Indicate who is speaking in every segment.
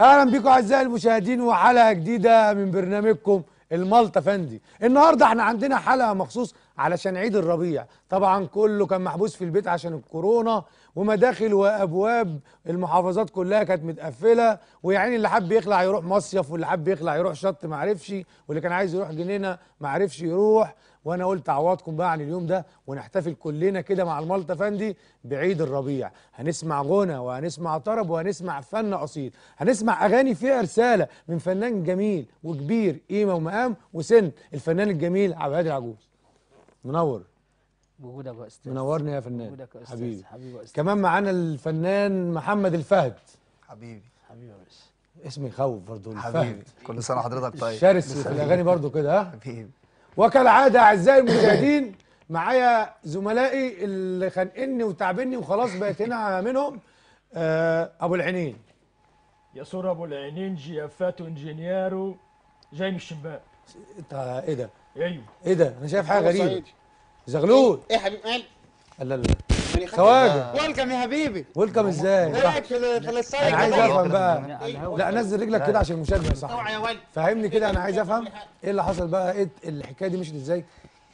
Speaker 1: أهلا بكم أعزائي المشاهدين وحلقة جديدة من برنامجكم المالطا فندي النهارده إحنا عندنا حلقة مخصوص علشان عيد الربيع. طبعا كله كان محبوس في البيت عشان الكورونا ومداخل وأبواب المحافظات كلها كانت متقفلة ويعني اللي حب يخلع يروح مصيف واللي حب يخلع يروح شط ما عرفش واللي كان عايز يروح جنينة ما عرفش يروح. وأنا قلت أعوضكم بقى عن اليوم ده ونحتفل كلنا كده مع المالطا فندي بعيد الربيع. هنسمع غنى وهنسمع طرب وهنسمع فن أصيل. هنسمع أغاني فيها رسالة من فنان جميل وكبير قيمة ومقام وسن الفنان الجميل عبد الهادي العجوز. منور.
Speaker 2: بوجودك يا أستاذ.
Speaker 1: منورني يا فنان.
Speaker 2: بوجودك يا أستاذ.
Speaker 1: حبيبي.
Speaker 2: حبيبي يا أستاذ.
Speaker 1: كمان معانا الفنان محمد الفهد.
Speaker 3: حبيبي.
Speaker 2: حبيبي يا باشا.
Speaker 1: اسم يخوف برضه
Speaker 3: حبيبي.
Speaker 1: الفهد
Speaker 3: كل سنة وحضرتك طيب.
Speaker 1: شرس في الأغاني برضه كده ها؟
Speaker 3: حبيبي.
Speaker 1: وكالعادة أعزائي المشاهدين معايا زملائي اللي خانقني وتعبني وخلاص بقيت هنا منهم آه أبو العينين.
Speaker 4: يسور أبو العينين جيافاتو انجينيرو جاي من الشباك.
Speaker 1: إنت إيه ده؟
Speaker 4: أيوه.
Speaker 1: إيه ده؟ أنا شايف حاجة
Speaker 5: غريبة.
Speaker 1: زغلول.
Speaker 5: إيه يا حبيب قلبي؟
Speaker 1: لا لا
Speaker 5: خدت-
Speaker 1: خواجه
Speaker 5: ويلكم يا حبيبي.
Speaker 1: ويلكم إزاي؟
Speaker 5: إيه رأيك في
Speaker 1: أنا عايز؟ أفهم بقى.
Speaker 2: على الهوا.
Speaker 1: لا نزل رجلك كده عشان المشاهد ما
Speaker 5: يا ولد
Speaker 1: فهمني كده أنا عايز أفهم إيه؟ اللي حصل بقى؟ إيه الحكاية دي مشيت إزاي؟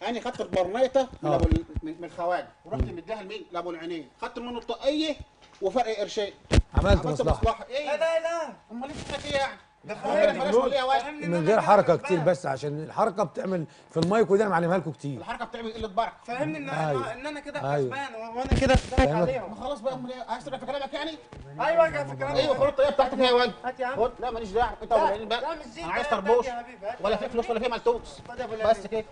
Speaker 5: أنا خدت البرنيطة من
Speaker 1: آه.
Speaker 5: ابو ال- من الخواجه ورحت مديها لمين؟ لأبو العينين خدت منه الطاقية وفرق قرشين.
Speaker 1: عملت
Speaker 5: عملت
Speaker 1: مصلحة.
Speaker 5: مصلحة. إيه؟ لا لا لا. أمال إيه يعني؟ يا
Speaker 1: من غير حركة كتير بس عشان الحركة بتعمل في المايك وده معلمها لكم كتير.
Speaker 5: الحركة بتعمل قلة بركة.
Speaker 6: فاهمني إن
Speaker 1: أيوة.
Speaker 6: إن أنا كده
Speaker 1: أيوة.
Speaker 6: كسبان وأنا كده. عليهم.
Speaker 5: ما خلاص بقى أمال إيه؟ عايز ترجع في كلامك يعني؟
Speaker 6: أيوه كان في الكلام
Speaker 5: أيوه خد الطاقيه بتاعتك يا ولد.
Speaker 6: هات يا عم.
Speaker 5: خد. لا ماليش دعوة. أنت
Speaker 6: لا
Speaker 5: بقى. أنا عايز طربوش.
Speaker 6: يا
Speaker 5: ولا
Speaker 6: يا
Speaker 5: في. فلوس ولا في ملتوس.
Speaker 6: يا
Speaker 5: بس. كده.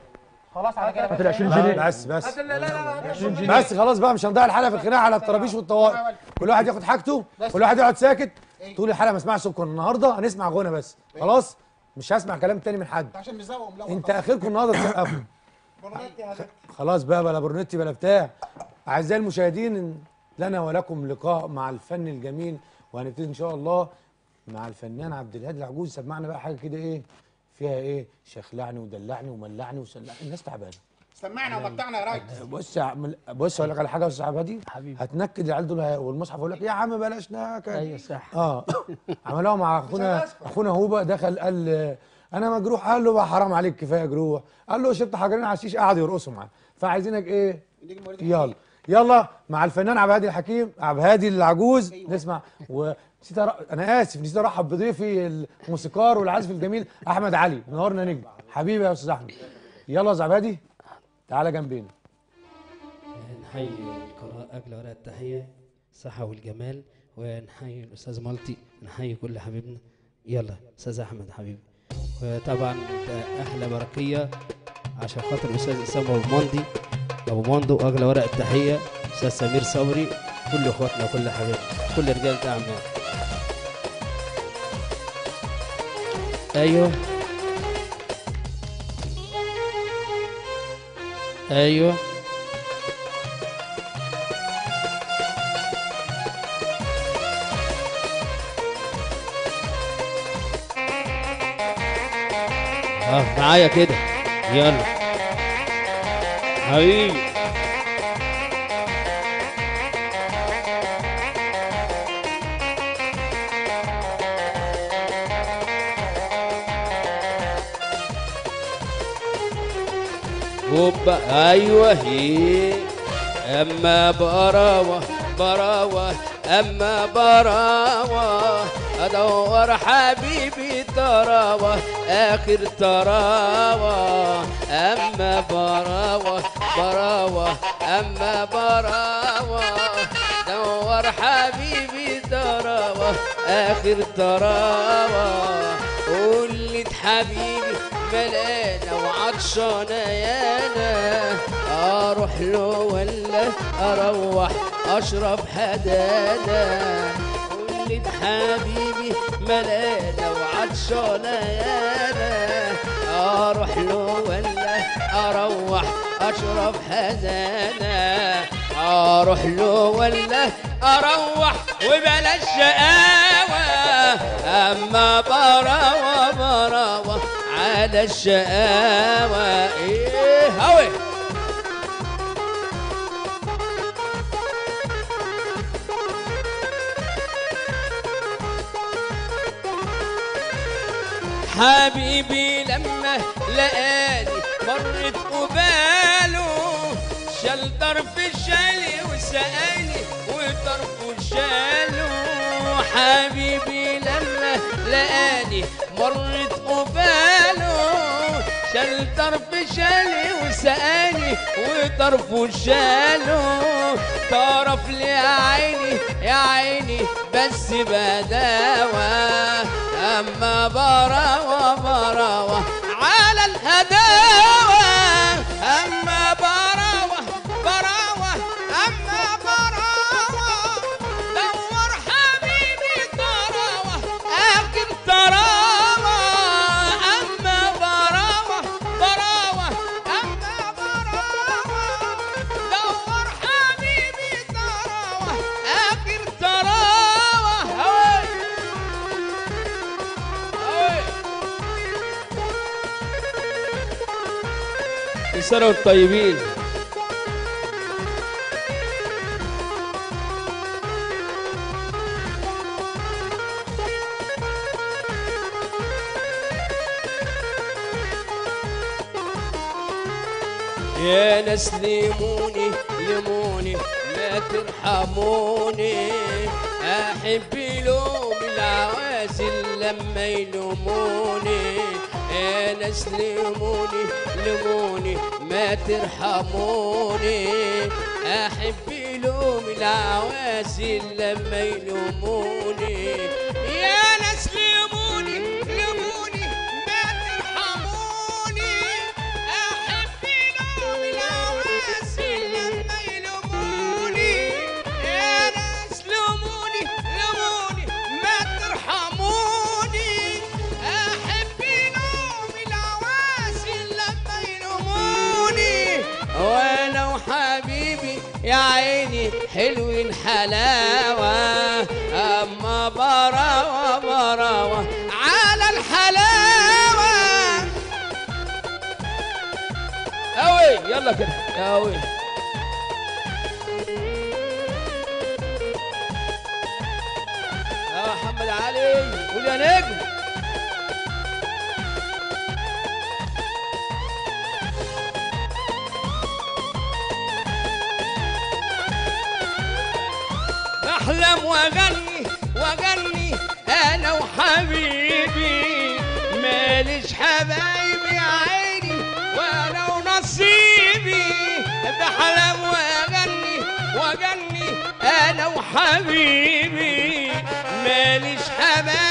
Speaker 5: خلاص على كده.
Speaker 4: هات
Speaker 5: بقى.
Speaker 4: ال 20 جنيه.
Speaker 1: بس بس.
Speaker 6: لا لا لا
Speaker 1: بس خلاص بقى مش هنضيع الحلقة في الخناقة على الطرابيش والطوارئ. كل واحد ياخد حاجته كل واحد يقعد ساكت. طول الحلقة ما اسمعش صوتكم. النهارده هنسمع غنى بس. خلاص؟ مش هسمع كلام تاني من حد.
Speaker 5: عشان مزوق
Speaker 1: انت اخركم النهارده تسقفوا خلاص بقى بلا برنتي بلا بتاع. أعزائي المشاهدين لنا ولكم لقاء مع الفن الجميل وهنبتدي إن شاء الله مع الفنان عبد الهادي العجوز. سمعنا بقى حاجة كده إيه؟ فيها إيه؟ شخلعني ودلعني وملعني وسلعني. الناس تعبانة.
Speaker 5: سمعنا ومتعنا يا ريس
Speaker 1: بص يا عم بص أقول لك على حاجة يا أستاذ عبد الهادي
Speaker 2: حبيبي.
Speaker 1: هتنكد العيال دول والمصحف يقول لك يا عم بلاش نكد
Speaker 2: أيوه صح.
Speaker 1: آه. عملوها مع اخونا أخونا هوبا دخل قال أنا مجروح. قال له بقى حرام عليك كفاية جروح. قال له شربت حجرين على الشيش؟ قعدوا يرقصوا معاه فعايزينك
Speaker 5: إيه؟
Speaker 1: يلا. يلا مع الفنان عبد الهادي الحكيم عبد الهادي العجوز. نسمع. ونسيت أر... أنا آسف نسيت أرحب بضيفي الموسيقار والعازف الجميل أحمد علي. منورنا نجم. حبيبي يا أستاذ أحمد. يلا يا عبد الهادي تعالى جنبينا.
Speaker 7: نحيي القناة أجل وراء التحية الصحة والجمال ونحيي الأستاذ مالتي نحيي كل حبيبنا. يلا أستاذ أحمد حبيبي. وطبعا أحلى بركية عشان خاطر الأستاذ أسامة أبو مندي. أبو مندو أجل وراء التحية أستاذ سمير صبري كل إخواتنا وكل حبايبنا كل رجالة أعمال أيوه. أيوه. آه معايا كده. يلا. حبيبي. هوبا أيوه هي. أما براوة براوة أما براوة أدور حبيبي تراوة آخر تراوة. أما براوة براوة أما براوة دور حبيبي تراوة آخر تراوة. قلت حبيبي ملانة وعطشانة يانا أروح له ولا أروح أشرب حدانا. قلت حبيبي ملانة وعطشانة يانا أروح له ولا أروح أشرب حدانا. أروح له ولا أروح وبلاش شقاوة. أما براوة براوة على الشقاوة. إيه هوي حبيبي لما لقاني مرت قباله شال طرف الشالي وسألني وطرفه شاله. حبيبي لما لقاني مرت قباله شال طرف شالي وسألني وطرفه شاله طرف لي يا عيني يا عيني بس بداوى أما براوة براوة على الهداوة. سنة وأنتم طيبين يا ناس ليموني ليموني لا ترحموني. احب لوم العوازل لما يلوموني. يا ناس ليموني ليموني ما ترحموني. أحب لوم العوازل لما يلوموني. حلوين حلاوة أما براوة براوة على الحلاوة. أوي يلا كده. أوي. بحلم وأغني وأغني أنا وحبيبي. ماليش حبايب يا عيني وأنا ونصيبي. بحلم وأغني وأغني أنا وحبيبي. ماليش حبايب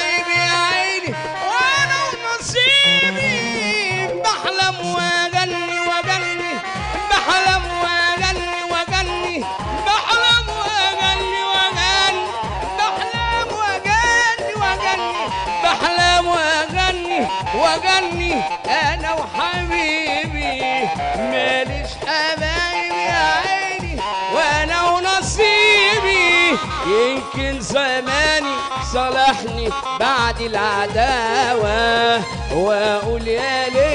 Speaker 7: زماني صلحني بعد العداوة. واقول يا ليلي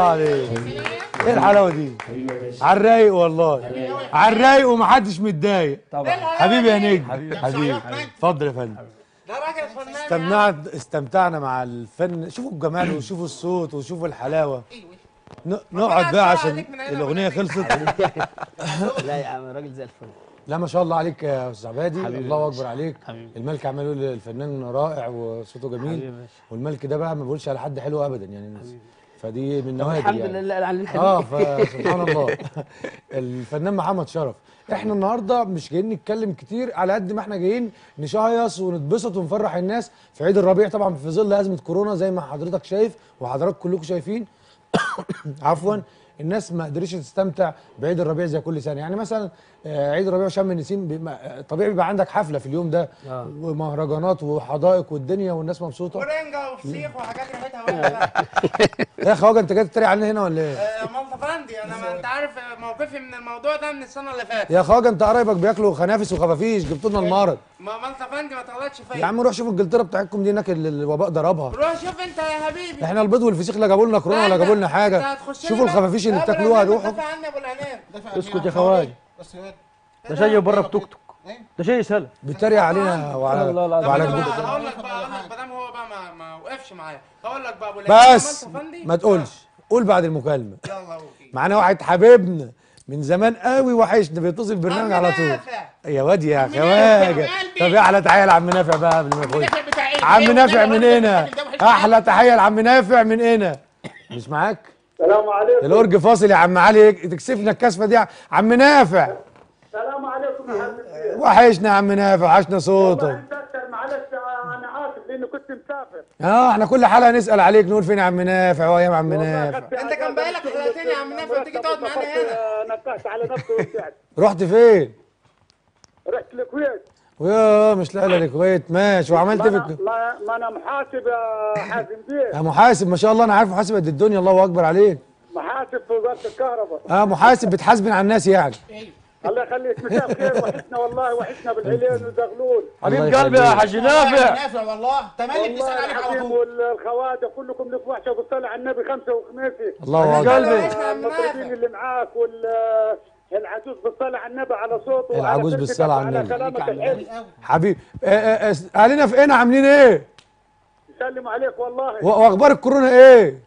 Speaker 1: الله عليك إيه الحلاوة دي؟ على الرايق والله. على الرايق ومحدش متضايق.
Speaker 5: طبعا.
Speaker 1: حبيبي يا نجم. حبيبي. اتفضل يا فندم.
Speaker 6: ده راجل فنان
Speaker 1: استمتعنا استمتعنا مع الفن. شوفوا الجمال وشوفوا الصوت وشوفوا الحلاوة. نقعد بقى عشان الأغنية خلصت.
Speaker 5: لا يا عم راجل زي الفل.
Speaker 1: لا ما شاء الله عليك يا أستاذ عبادي.
Speaker 5: حبيبي
Speaker 1: الله
Speaker 5: أكبر.
Speaker 1: عليك.
Speaker 5: حبيبي.
Speaker 1: الملك عمال يقول الفنان رائع وصوته
Speaker 5: حبيبي
Speaker 1: جميل
Speaker 5: يا باشا.
Speaker 1: والملك ده بقى ما بيقولش على حد حلو ابدا يعني الناس فدي من نوادر
Speaker 5: الحمد
Speaker 1: يعني.
Speaker 5: لله على الحلو
Speaker 1: آه فسبحان الله. الفنان محمد شرف. إحنا النهارده مش جايين نتكلم كتير على قد ما إحنا جايين نشيص ونتبسط ونفرح الناس. في عيد الربيع طبعا في ظل أزمة كورونا زي ما حضرتك شايف وحضرتك كلكم شايفين. عفوا. الناس ما قدرتش تستمتع بعيد الربيع زي كل سنة. يعني مثلا عيد الربيع وشم النسيم آه، طبيعي بيبقى عندك حفلة في اليوم ده
Speaker 2: آه.
Speaker 1: ومهرجانات وحدائق والدنيا والناس مبسوطة.
Speaker 6: ورنجة وفسيخ وحاجات ريحتها وحشة
Speaker 1: يا خواجه أنت جاي تتريق علينا هنا ولا إيه؟
Speaker 6: آه، مالطا فندي أنا ما أنت عارف موقفي من الموضوع ده من السنة اللي فاتت.
Speaker 1: يا خواجه أنت قرايبك بياكلوا خنافس وخفافيش جبتوا لنا المرض
Speaker 6: ما مالطا فندي ما تغلطش
Speaker 1: يا
Speaker 6: فيا
Speaker 1: عم روح شوف إنجلترا بتاعتكم دي هناك ال- الوباء ضربها.
Speaker 6: روح شوف أنت يا حبيبي.
Speaker 1: إحنا البيض والفسيخ لا جابوا لنا كورونا ولا جابوا لنا
Speaker 6: حاجة.
Speaker 1: شوفوا. الخفافيش اللي بتاكلوها روحوا
Speaker 6: دافع عني يا أبو العنين
Speaker 5: دافع
Speaker 2: اسكت يا خواجه.
Speaker 5: بس هي-
Speaker 2: ده شيء يبرب توك توك
Speaker 5: إيه؟
Speaker 2: ده شيء سهل
Speaker 1: بيتريق علينا وعلى
Speaker 2: لا، لا، لا.
Speaker 1: وعلى جدودك
Speaker 6: هقول لك بقى هقول لك ما دام هو بقى ما, ما وقفش معايا. هقول لك بقى أبو يا
Speaker 1: بس ما تقولش. قول بعد المكالمة.
Speaker 6: يلا أوكي.
Speaker 1: معانا واحد حبيبنا من زمان قوي وحشنا بيتصل البرنامج
Speaker 6: عم
Speaker 1: على طول. يا واد يا
Speaker 6: نافع، قلبي.
Speaker 1: طب يا أحلى تحيه لعم نافع بقى قبل ما يخش؟ عم
Speaker 5: إيه؟
Speaker 1: نافع
Speaker 5: والنبي
Speaker 1: من
Speaker 5: الراجل
Speaker 1: هنا. أحلى تحية لعم نافع من هنا. مش معاك؟
Speaker 8: السلام عليكم.
Speaker 1: الأورج فاصل يا عم علي تكسفنا الكسفة دي عم نافع.
Speaker 8: السلام عليكم يا حبيبي
Speaker 1: وحشنا يا عم نافع وحشنا صوتك.
Speaker 8: معلش أنا آسف لأني كنت مسافر.
Speaker 1: آه إحنا كل حلقة نسأل عليك نقول فين يا عم نافع؟ وايام عم نافع.
Speaker 6: أنت كان بقالك حلقتين يا عم نافع تيجي تقعد معانا هنا.
Speaker 8: نكهت على نفسي ورجعت
Speaker 1: رحت فين؟
Speaker 8: رحت الكويت
Speaker 1: ويا مش لاقي الكويت. ماشي. وعملت
Speaker 8: ما
Speaker 1: إيه في
Speaker 8: ما, ما أنا محاسب يا حازم بيه.
Speaker 1: يا محاسب؟ ما شاء الله أنا عارف محاسب قد الدنيا الله أكبر عليك.
Speaker 8: محاسب في وزارة الكهرباء.
Speaker 1: آه محاسب بتحاسبن على الناس يعني.
Speaker 8: الله يخليك. مساء الخير. وحشنا والله وحشنا بالعلين وزغلول.
Speaker 1: الله
Speaker 2: حبيب قلبي يا. حاج نافع.
Speaker 5: نافع والله. تملي بتسال
Speaker 8: والله
Speaker 5: عليك على طول.
Speaker 8: والخواجه كلكم لكم وحشة بالصلاه على النبي خمسة وخميسي.
Speaker 1: الله أكبر.
Speaker 2: قلبي.
Speaker 8: المطربين اللي معاك وال العجوز بالصلاة على النبي على صوته وعلى
Speaker 1: العجوز بالصلاة على النبي.
Speaker 8: كلامك الحلو
Speaker 1: حبيب آه اهالينا في هنا عاملين إيه
Speaker 8: يسلم عليك والله.
Speaker 1: وأخبار الكورونا إيه؟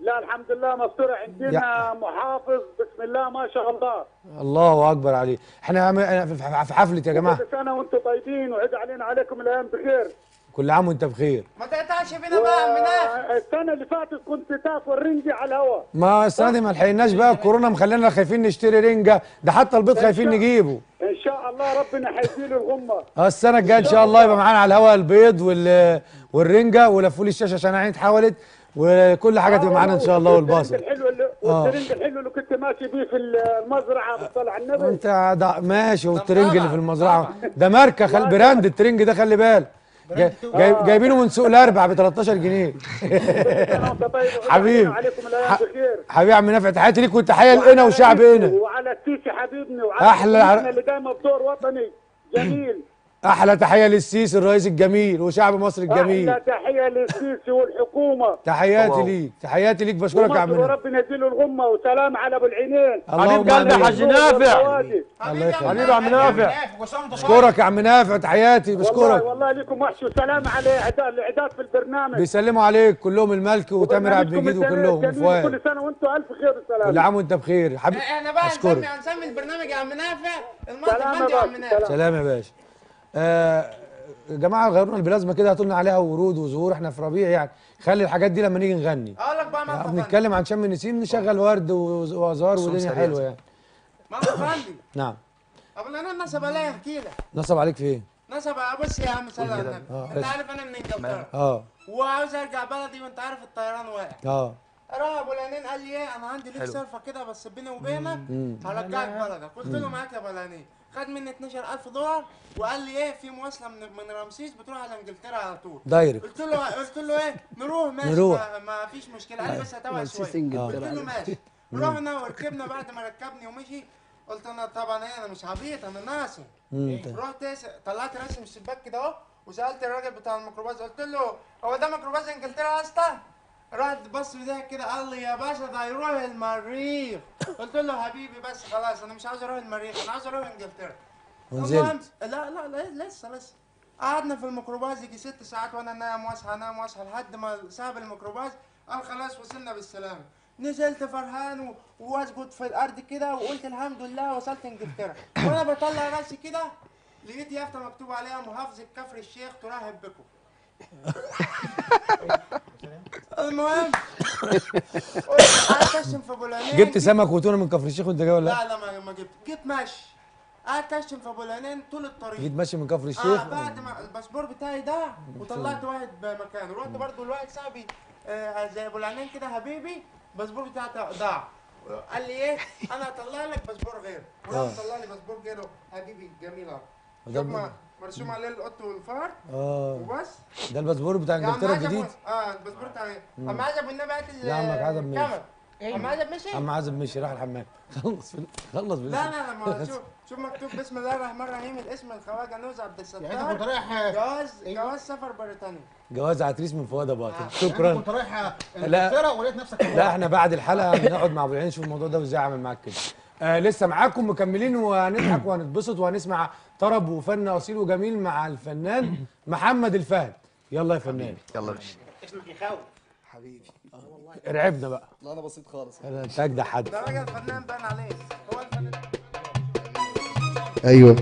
Speaker 8: لا الحمد لله مستورة عندنا محافظ بسم الله ما شاء الله.
Speaker 1: الله أكبر عليك إحنا في في حفلة يا جماعة.
Speaker 8: كل سنة وأنتم طيبين وعد علينا عليكم الأيام بخير.
Speaker 1: كل عام وانت بخير.
Speaker 6: ما تقطعش فينا بقى يا عم نافع
Speaker 8: السنة اللي فاتت كنت تاكل رنجي على الهواء.
Speaker 1: ما السنة دي ما لحقناش بقى الكورونا مخلينا خايفين نشتري رنجة ده حتى البيض خايفين نجيبه.
Speaker 8: إن شاء الله ربنا حيزيل الغمة.
Speaker 1: آه السنة الجاية إن شاء الله يبقى معانا على الهواء البيض وال والرنجة ولفوا لي الشاشة عشان عيني اتحولت وكل حاجة تبقى معانا إن شاء الله والبصل
Speaker 8: الحلو اللي
Speaker 1: آه.
Speaker 8: والترنج الحلو اللي كنت ماشي بيه في المزرعة على النبي.
Speaker 1: انت ده ماشي والترنج اللي في المزرعة. ده ماركة خل... brand الترنج ده خلي بالك. جاي... جاي... جايبينه من سوق الأربع ب 13 جنيه. حبيبي. حبيبي عم نافع تحياتي ليك وتحيه لقنا وشعب قنا
Speaker 8: وعلى السيسي حبيبنا وعلى حكومتنا اللي دايما بدور وطني. جميل.
Speaker 1: أحلى تحية للسيسي الرئيس الجميل وشعب مصر الجميل.
Speaker 8: أحلى تحية للسيسي والحكومة.
Speaker 1: تحياتي ليك تحياتي ليك بشكرك يا عم
Speaker 8: وربنا يزيله الغمة وسلام على أبو العينين.
Speaker 1: اللهم
Speaker 2: قلبي. حاج نافع.
Speaker 1: الله يخليك.
Speaker 2: حبيبي يا عم نافع.
Speaker 1: بشكرك يا عم نافع تحياتي
Speaker 8: والله
Speaker 1: بشكرك.
Speaker 8: والله لكم وحش وسلام على الاعداد في البرنامج.
Speaker 1: بيسلموا عليك كلهم الملك وتامر عبد المجيد وكلهم
Speaker 8: كل سنة وأنتم ألف خير
Speaker 1: كل
Speaker 8: وسلام
Speaker 1: عام وأنت بخير. حبيبي
Speaker 6: إحنا بقى
Speaker 1: أشكرك.
Speaker 6: نسمي هنسمي البرنامج يا عم نافع. يا عم نافع.
Speaker 8: سلام.
Speaker 1: سلام يا باشا. آه يا جماعة غيروا لنا البلازما كده هاتوا لنا عليها ورود وزهور إحنا في ربيع يعني. خلي الحاجات دي لما نيجي نغني.
Speaker 6: أقول لك بقى مالطا فندي
Speaker 1: بنتكلم عن شم النسيم نشغل ورد وز- وازهار ودنيا حلوة يعني.
Speaker 6: مالطا فندي
Speaker 1: نعم.
Speaker 6: قبل أنا نسب عليا احكي لك.
Speaker 1: نصب عليك في إيه؟
Speaker 6: نسب بص يا عم سلام.
Speaker 1: آه،
Speaker 6: انت
Speaker 1: اسف.
Speaker 6: عارف أنا من إنجلترا.
Speaker 1: آه.
Speaker 6: وعاوز أرجع بلدي وأنت عارف الطيران واقع.
Speaker 1: آه.
Speaker 6: راح أبو العنين قال لي إيه؟ أنا عندي ليك صرفه كده بس بيني وبينك هرجعك بلدك. قلت له معاك يا أبو العنين خد مني 12000 دولار وقال لي إيه في مواصلة من من رمسيس بتروح على إنجلترا على طول.
Speaker 1: direct.
Speaker 6: قلت له قلت له إيه؟ نروح ماشي
Speaker 1: نروح.
Speaker 6: ما, ما فيش مشكلة. قال لي بس هتابع
Speaker 2: رمسيس
Speaker 6: شوية. قلت له ماشي. رحنا وركبنا بعد ما ركبني ومشي. قلت أنا طبعا إيه أنا مش عبيط أنا ناسي. رحت س- طلعت راسي من الشباك كده أهو وسألت الراجل بتاع الميكروباص. قلت له هو ده ميكروباص إنجلترا يا أسطى؟ راح بص ده كده قال لي يا باشا ده هيروح المريخ. قلت له حبيبي بس خلاص أنا مش عاوز أروح المريخ أنا عاوز أروح إنجلترا.
Speaker 1: ونزلت.
Speaker 6: لا لا لا لسه لسه. قعدنا في الميكروباص يجي ست ساعات وأنا انام وأصحى انام وأصحى لحد ما ساب الميكروباص قال خلاص وصلنا بالسلامه نزلت فرحان وأسجد في الأرض كده وقلت الحمد لله وصلت إنجلترا. وأنا بطلع راسي كده لقيت يافطة مكتوب عليها محافظة كفر الشيخ ترحب بكم. المهم. قعدت اشتم في ابو
Speaker 1: جبت سمك وتونة من كفر الشيخ وانت جاي ولا لا؟
Speaker 6: لا ما جبت. جيت ماشي قعدت اشتم في ابو العنين طول الطريق.
Speaker 1: جيت ماشي من كفر
Speaker 6: آه
Speaker 1: الشيخ؟
Speaker 6: بعد ما الباسبور بتاعي ضاع وطلعت واحد بمكانه. رحت برضو لواحد صاحبي آه زي ابو العنين كده حبيبي الباسبور بتاعي ضاع. قال لي إيه؟ أنا هطلع لك باسبور غيره.
Speaker 1: آه.
Speaker 6: وراح مطلع لي باسبور غيره. حبيبي جميل أهو.
Speaker 1: ده
Speaker 6: مرسوم عليه القط والفار
Speaker 1: آه.
Speaker 6: وبس.
Speaker 1: ده الباسبور بتاع إنجلترا
Speaker 6: عزب
Speaker 1: الجديد؟
Speaker 6: آه الباسبور بتاع إيه؟ عم عزب والنبي هات
Speaker 1: يا عمك عزب ماشي.
Speaker 6: الكاميرا. عم عزب مشي
Speaker 1: عم عازم مشي راح الحمام. خلص في خلص
Speaker 6: لا لا لا ما شوف شوف مكتوب بسم الله الرحمن الرحيم الاسم الخواجة نوز عبد
Speaker 5: يعني أنت كنت
Speaker 6: الستار
Speaker 5: رايح
Speaker 6: جواز
Speaker 5: أيوة.
Speaker 6: جواز سفر بريطانيا.
Speaker 1: جواز عتريس من فؤاد أبو
Speaker 5: يعني
Speaker 1: شكرا.
Speaker 5: كنت رايح
Speaker 1: لا.
Speaker 5: إنجلترا ولقيت نفسك
Speaker 1: لا إحنا بعد الحلقة هنقعد مع أبو العين نشوف الموضوع ده وإزاي اعمل معاك كده. آه لسه معاكم مكملين وهنضحك وهنتبسط وهنسمع طرب وفن أصيل وجميل مع الفنان محمد الفهد. يلا يا فنان.
Speaker 3: يلا باشا
Speaker 5: اسمك يخاوي
Speaker 3: حبيبي.
Speaker 1: ارعبنا بقى.
Speaker 3: لا أنا بسيط خالص.
Speaker 1: أنا انت اجدع حد.
Speaker 6: ده راجل فنان بان عليه هو الفنان.
Speaker 9: أيوه.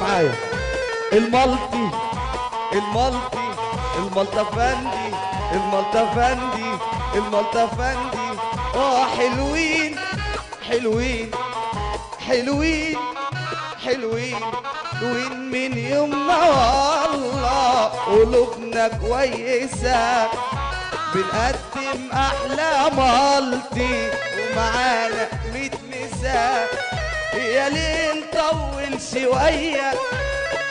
Speaker 9: معايا. الملطي الملطي الملطة فندي الملطة فندي فندي آه حلوين حلوين حلوين حلوين. حلوين من يومنا والله قلوبنا كويسة. بنقدم أحلى مالتي ومعانا ميت نساء يا ليل طول شوية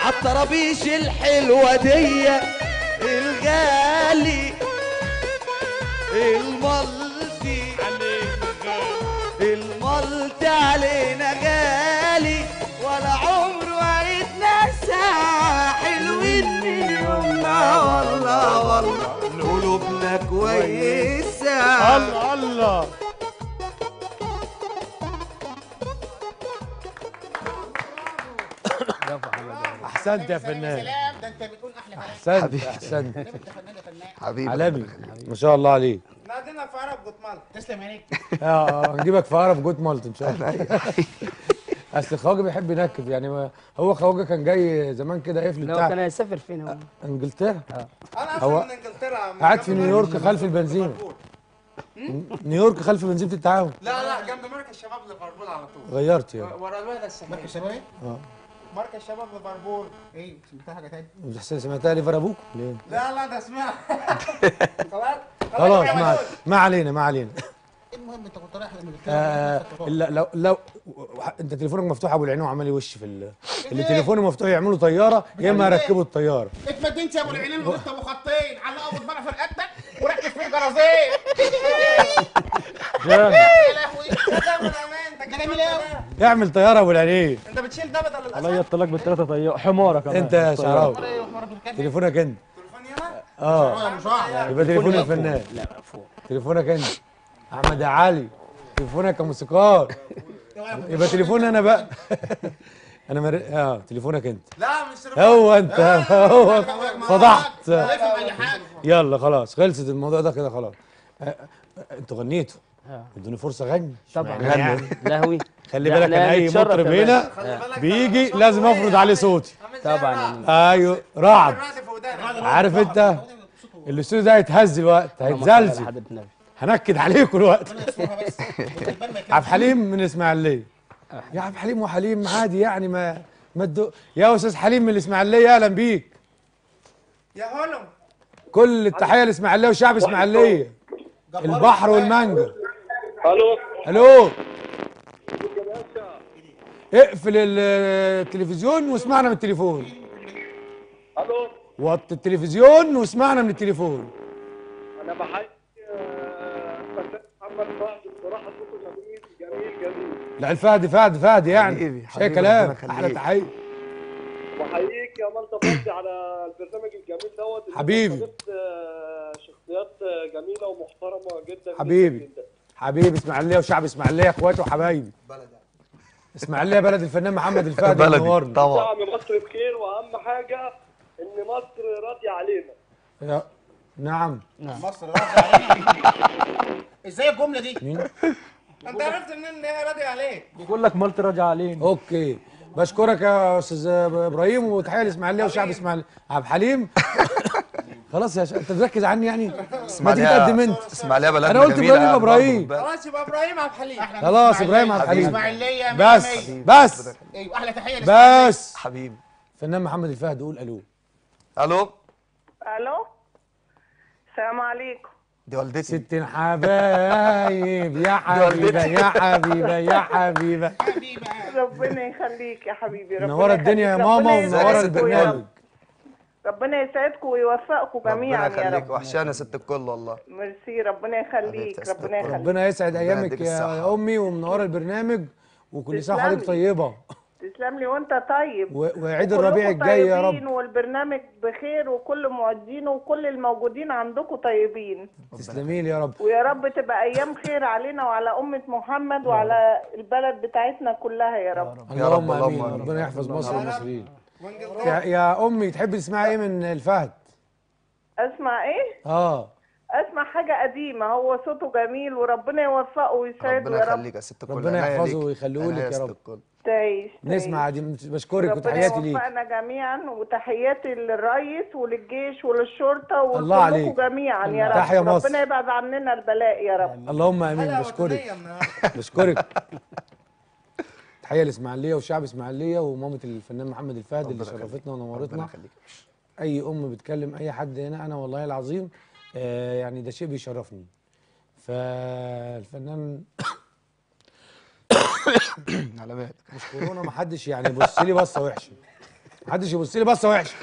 Speaker 9: عالطرابيش الحلوة دي الغالي الملطي الملطي علينا غالي ولا عمره هيتنسى حلوين من يومنا والله والله قلوبنا كويسة.
Speaker 10: الله الله.
Speaker 1: أحسنت يا فنان.
Speaker 5: سلام. ده أنت بتقول أحلى كلام
Speaker 1: أحسنت أحسنت.
Speaker 5: انت فنان يا فنان.
Speaker 9: حبيبي
Speaker 1: عالمي ما شاء الله عليك.
Speaker 6: نادينا في عرب جوتمال
Speaker 5: تسلم عينيك
Speaker 1: آه آه، هنجيبك في اقرب جوت مالت إن شاء الله. أصل خواجة بيحب ينكد يعني ما هو خواجة كان جاي زمان كده قفل بتاع.
Speaker 2: كان هيسافر فين هو؟
Speaker 1: إنجلترا؟
Speaker 6: أنا
Speaker 1: هو
Speaker 6: أصلا من إنجلترا.
Speaker 1: قاعد في نيويورك خلف
Speaker 6: شباب
Speaker 1: البنزين.
Speaker 6: ليفربول.
Speaker 1: نيويورك خلف بنزينة التعاون
Speaker 6: لا لا جنب مركز شباب ليفربول على طول.
Speaker 1: غيرت يعني.
Speaker 6: ورا الوحده السماء
Speaker 5: مركز شبابي
Speaker 6: مركز شباب ليفربول.
Speaker 5: إيه سمعتها حاجة تاني؟
Speaker 1: مش سمعتها ليفر أبوك ليه؟
Speaker 6: لا لا ده اسمها. خلاص؟
Speaker 1: خلاص. ما علينا ما علينا.
Speaker 5: المهم انت كنت رايح
Speaker 1: آه لا لو لو انت تليفونك مفتوح أبو العينين وعمال يوش في ال... اللي تليفونه مفتوح يعملوا طيارة يا إما يركبوا الطيارة.
Speaker 5: اتمدنت يا أبو العينين وجبت أبو خطين. علقوا ابو في رقبتك وركز في الجرازين. يا لهوي.
Speaker 6: ده
Speaker 5: جميل قوي
Speaker 1: اعمل طيارة أبو العينين
Speaker 6: أنت بتشيل ده بدل
Speaker 2: الله
Speaker 6: الاسد
Speaker 2: يطلق بالثلاثة طيار حمارة كمان.
Speaker 1: أنت يا. شعراوي. تليفونك أنت.
Speaker 6: تليفوني
Speaker 5: أنا آه.
Speaker 1: يبقى تليفون الفنان
Speaker 2: لا فوق.
Speaker 1: تليفونك أنت. احمد يا علي تليفونك كموسيقار يبقى تليفون أنا بقى أنا مر... آه تليفونك انت
Speaker 6: لا مش
Speaker 1: هو انت هو فضحت يلا خلاص خلصت الموضوع ده كده خلاص آه، آه، أنتوا غنيتوا
Speaker 2: آه.
Speaker 1: ادوني فرصه غني
Speaker 2: طبعا
Speaker 1: يعني
Speaker 2: لهوي
Speaker 1: خلي بالك أنا اي مطرب. هنا بيجي لازم افرض
Speaker 6: إيه؟
Speaker 1: عليه صوتي
Speaker 2: طبعا. يعني
Speaker 1: أيوه رعد عارف انت الاستوديو ده هيتهز الوقت هيتزلزل هنكد عليكم الوقت. عبد الحليم من الاسماعيليه يا عبد الحليم وحليم عادي يعني ما ما تدو... يا أستاذ حليم من الاسماعيليه أهلا بيك.
Speaker 6: يا هولم
Speaker 1: كل التحية للاسماعيليه وشعب إسماعيلية. البحر والمانجا.
Speaker 8: ألو
Speaker 1: ألو اقفل ال- التلفزيون واسمعنا من التليفون.
Speaker 8: ألو
Speaker 1: وطي التلفزيون واسمعنا من التليفون.
Speaker 8: أنا بحيي آه، الفنان محمد فهد بصراحه صوته جميل جميل جميل
Speaker 1: لا الفهد فهد فهد يعني
Speaker 9: حبيبي، حبيبي،
Speaker 1: كلام
Speaker 9: أحلى.
Speaker 1: تحية
Speaker 8: بحييك يا مالطا فضي على البرنامج الجميل دوت
Speaker 1: حبيبي.
Speaker 8: آه، شخصيات آه، جميلة ومحترمة جدا
Speaker 1: حبيبي.
Speaker 8: جدا.
Speaker 1: حبيبي إسماعيلية وشعب إسماعيلية اخواتي وحبايبي إسماعيلية بلد الفنان محمد الفهد
Speaker 9: بلدي طبعا
Speaker 8: مصر بخير وأهم حاجة إن مصر راضية علينا
Speaker 1: يا- نعم.
Speaker 5: مصر راضي علينا إزاي الجملة دي؟
Speaker 1: مين؟
Speaker 6: أنت عرفت منين إن هي راضية عليك؟
Speaker 2: بقول لك مالتي راجع علينا.
Speaker 1: أوكي. بشكرك يا أستاذ إبراهيم وتحية لاسماعيليه وشعب اسماعيليه عبد الحليم. خلاص يا ش... أنت بتركز عني يعني؟ ما تيجي تقدم أنت.
Speaker 9: إسماعيلية بلدنا
Speaker 1: أنا قلت إبراهيم.
Speaker 9: برضه
Speaker 6: خلاص يبقى إبراهيم عبد الحليم.
Speaker 1: خلاص،
Speaker 5: من
Speaker 1: إبراهيم عبد الحليم.
Speaker 5: إسماعيلية
Speaker 1: بس. بس.
Speaker 5: أيوه أحلى تحية.
Speaker 1: بس.
Speaker 9: حبيبي.
Speaker 1: فنان محمد الفهد قول ألو.
Speaker 9: ألو؟
Speaker 11: ألو؟ السلام عليكم.
Speaker 9: دي والدتي.
Speaker 1: ست حبايب يا حبيبة يا حبيبة يا حبيبة.
Speaker 11: ربنا يخليك يا حبيبي ربنا
Speaker 1: منوره الدنيا يا
Speaker 11: يخليك.
Speaker 1: ماما
Speaker 11: ربنا
Speaker 1: ومنوره البرنامج
Speaker 11: رب. ربنا يسعدكم ويوفقكم جميعا
Speaker 9: ربنا
Speaker 11: يا
Speaker 9: يخليك.
Speaker 11: رب
Speaker 9: وحشانا ست الكل والله.
Speaker 11: ميرسي ربنا يخليك ربنا يخليك.
Speaker 1: ربنا يسعد
Speaker 9: أيامك
Speaker 1: يا أمي ومنوره البرنامج وكل سنه. وحضرتك طيبة.
Speaker 11: تسلم لي وانت طيب.
Speaker 1: وعيد الربيع الجاي يا
Speaker 11: طيبين
Speaker 1: رب
Speaker 11: والبرنامج بخير وكل معدينه وكل الموجودين عندكم طيبين.
Speaker 1: تسلمي لي يا رب.
Speaker 11: ويا رب تبقى أيام خير علينا وعلى أمة محمد وعلى البلد بتاعتنا كلها يا رب.
Speaker 9: يا رب، آمين.
Speaker 1: ربنا يحفظ مصر والمصريين. يا, يا أمي تحبي تسمعي إيه من الفهد؟
Speaker 11: أسمع إيه؟
Speaker 1: آه.
Speaker 11: أسمع حاجة قديمة. هو صوته جميل وربنا يوفقه ويسعده
Speaker 9: ربنا
Speaker 11: يا رب.
Speaker 9: يخليك يا ست الكل.
Speaker 1: ربنا يحفظه. ويخليه لك يا رب.
Speaker 11: تعيش
Speaker 1: نسمع دي بشكرك
Speaker 11: ربنا
Speaker 1: وتحياتي ليك.
Speaker 11: يوفقنا جميعا وتحياتي للرئيس وللجيش وللشرطة
Speaker 1: الله عليك.
Speaker 11: ولكلكم جميعا يا رب.
Speaker 1: تحيا مصر.
Speaker 11: ربنا يبعد عننا البلاء يا رب.
Speaker 1: اللهم
Speaker 6: آمين.
Speaker 1: بشكرك. بشكرك. تحية لإسماعيلية وشعب إسماعيلية ومامة الفنان محمد الفهد اللي
Speaker 9: ربنا.
Speaker 1: شرفتنا
Speaker 9: ربنا
Speaker 1: ونورتنا
Speaker 9: يخليك.
Speaker 1: أي أم بتكلم أي حد هنا أنا والله العظيم آه يعني ده شيء بيشرفني. فالفنان
Speaker 9: على بالك.
Speaker 1: مش كورونا ما حدش يعني يبص لي بصة وحشة. ما حدش يبص لي بصة وحشة.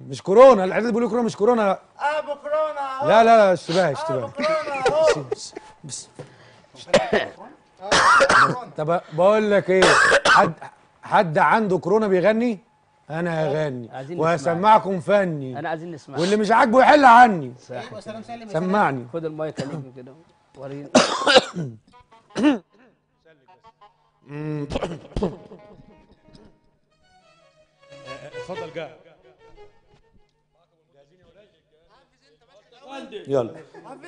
Speaker 1: مش كورونا الاعداد بيقولوا كورونا مش كورونا. لا
Speaker 6: ابو كورونا اهو
Speaker 1: لا لا, لا اشتباه
Speaker 6: ابو
Speaker 1: اشتباه
Speaker 6: كورونا اهو
Speaker 1: بس بس. طب بقول لك إيه؟ حد حد عنده كورونا بيغني؟ أنا هغني وهسمعكم فني.
Speaker 2: أنا عايزين نسمع
Speaker 1: واللي مش عاجبه يحل عني.
Speaker 5: أيوه سلام سلم يا
Speaker 1: سمعني.
Speaker 2: خد المايك كده. وريني.
Speaker 1: اتفضل جاي. يلا.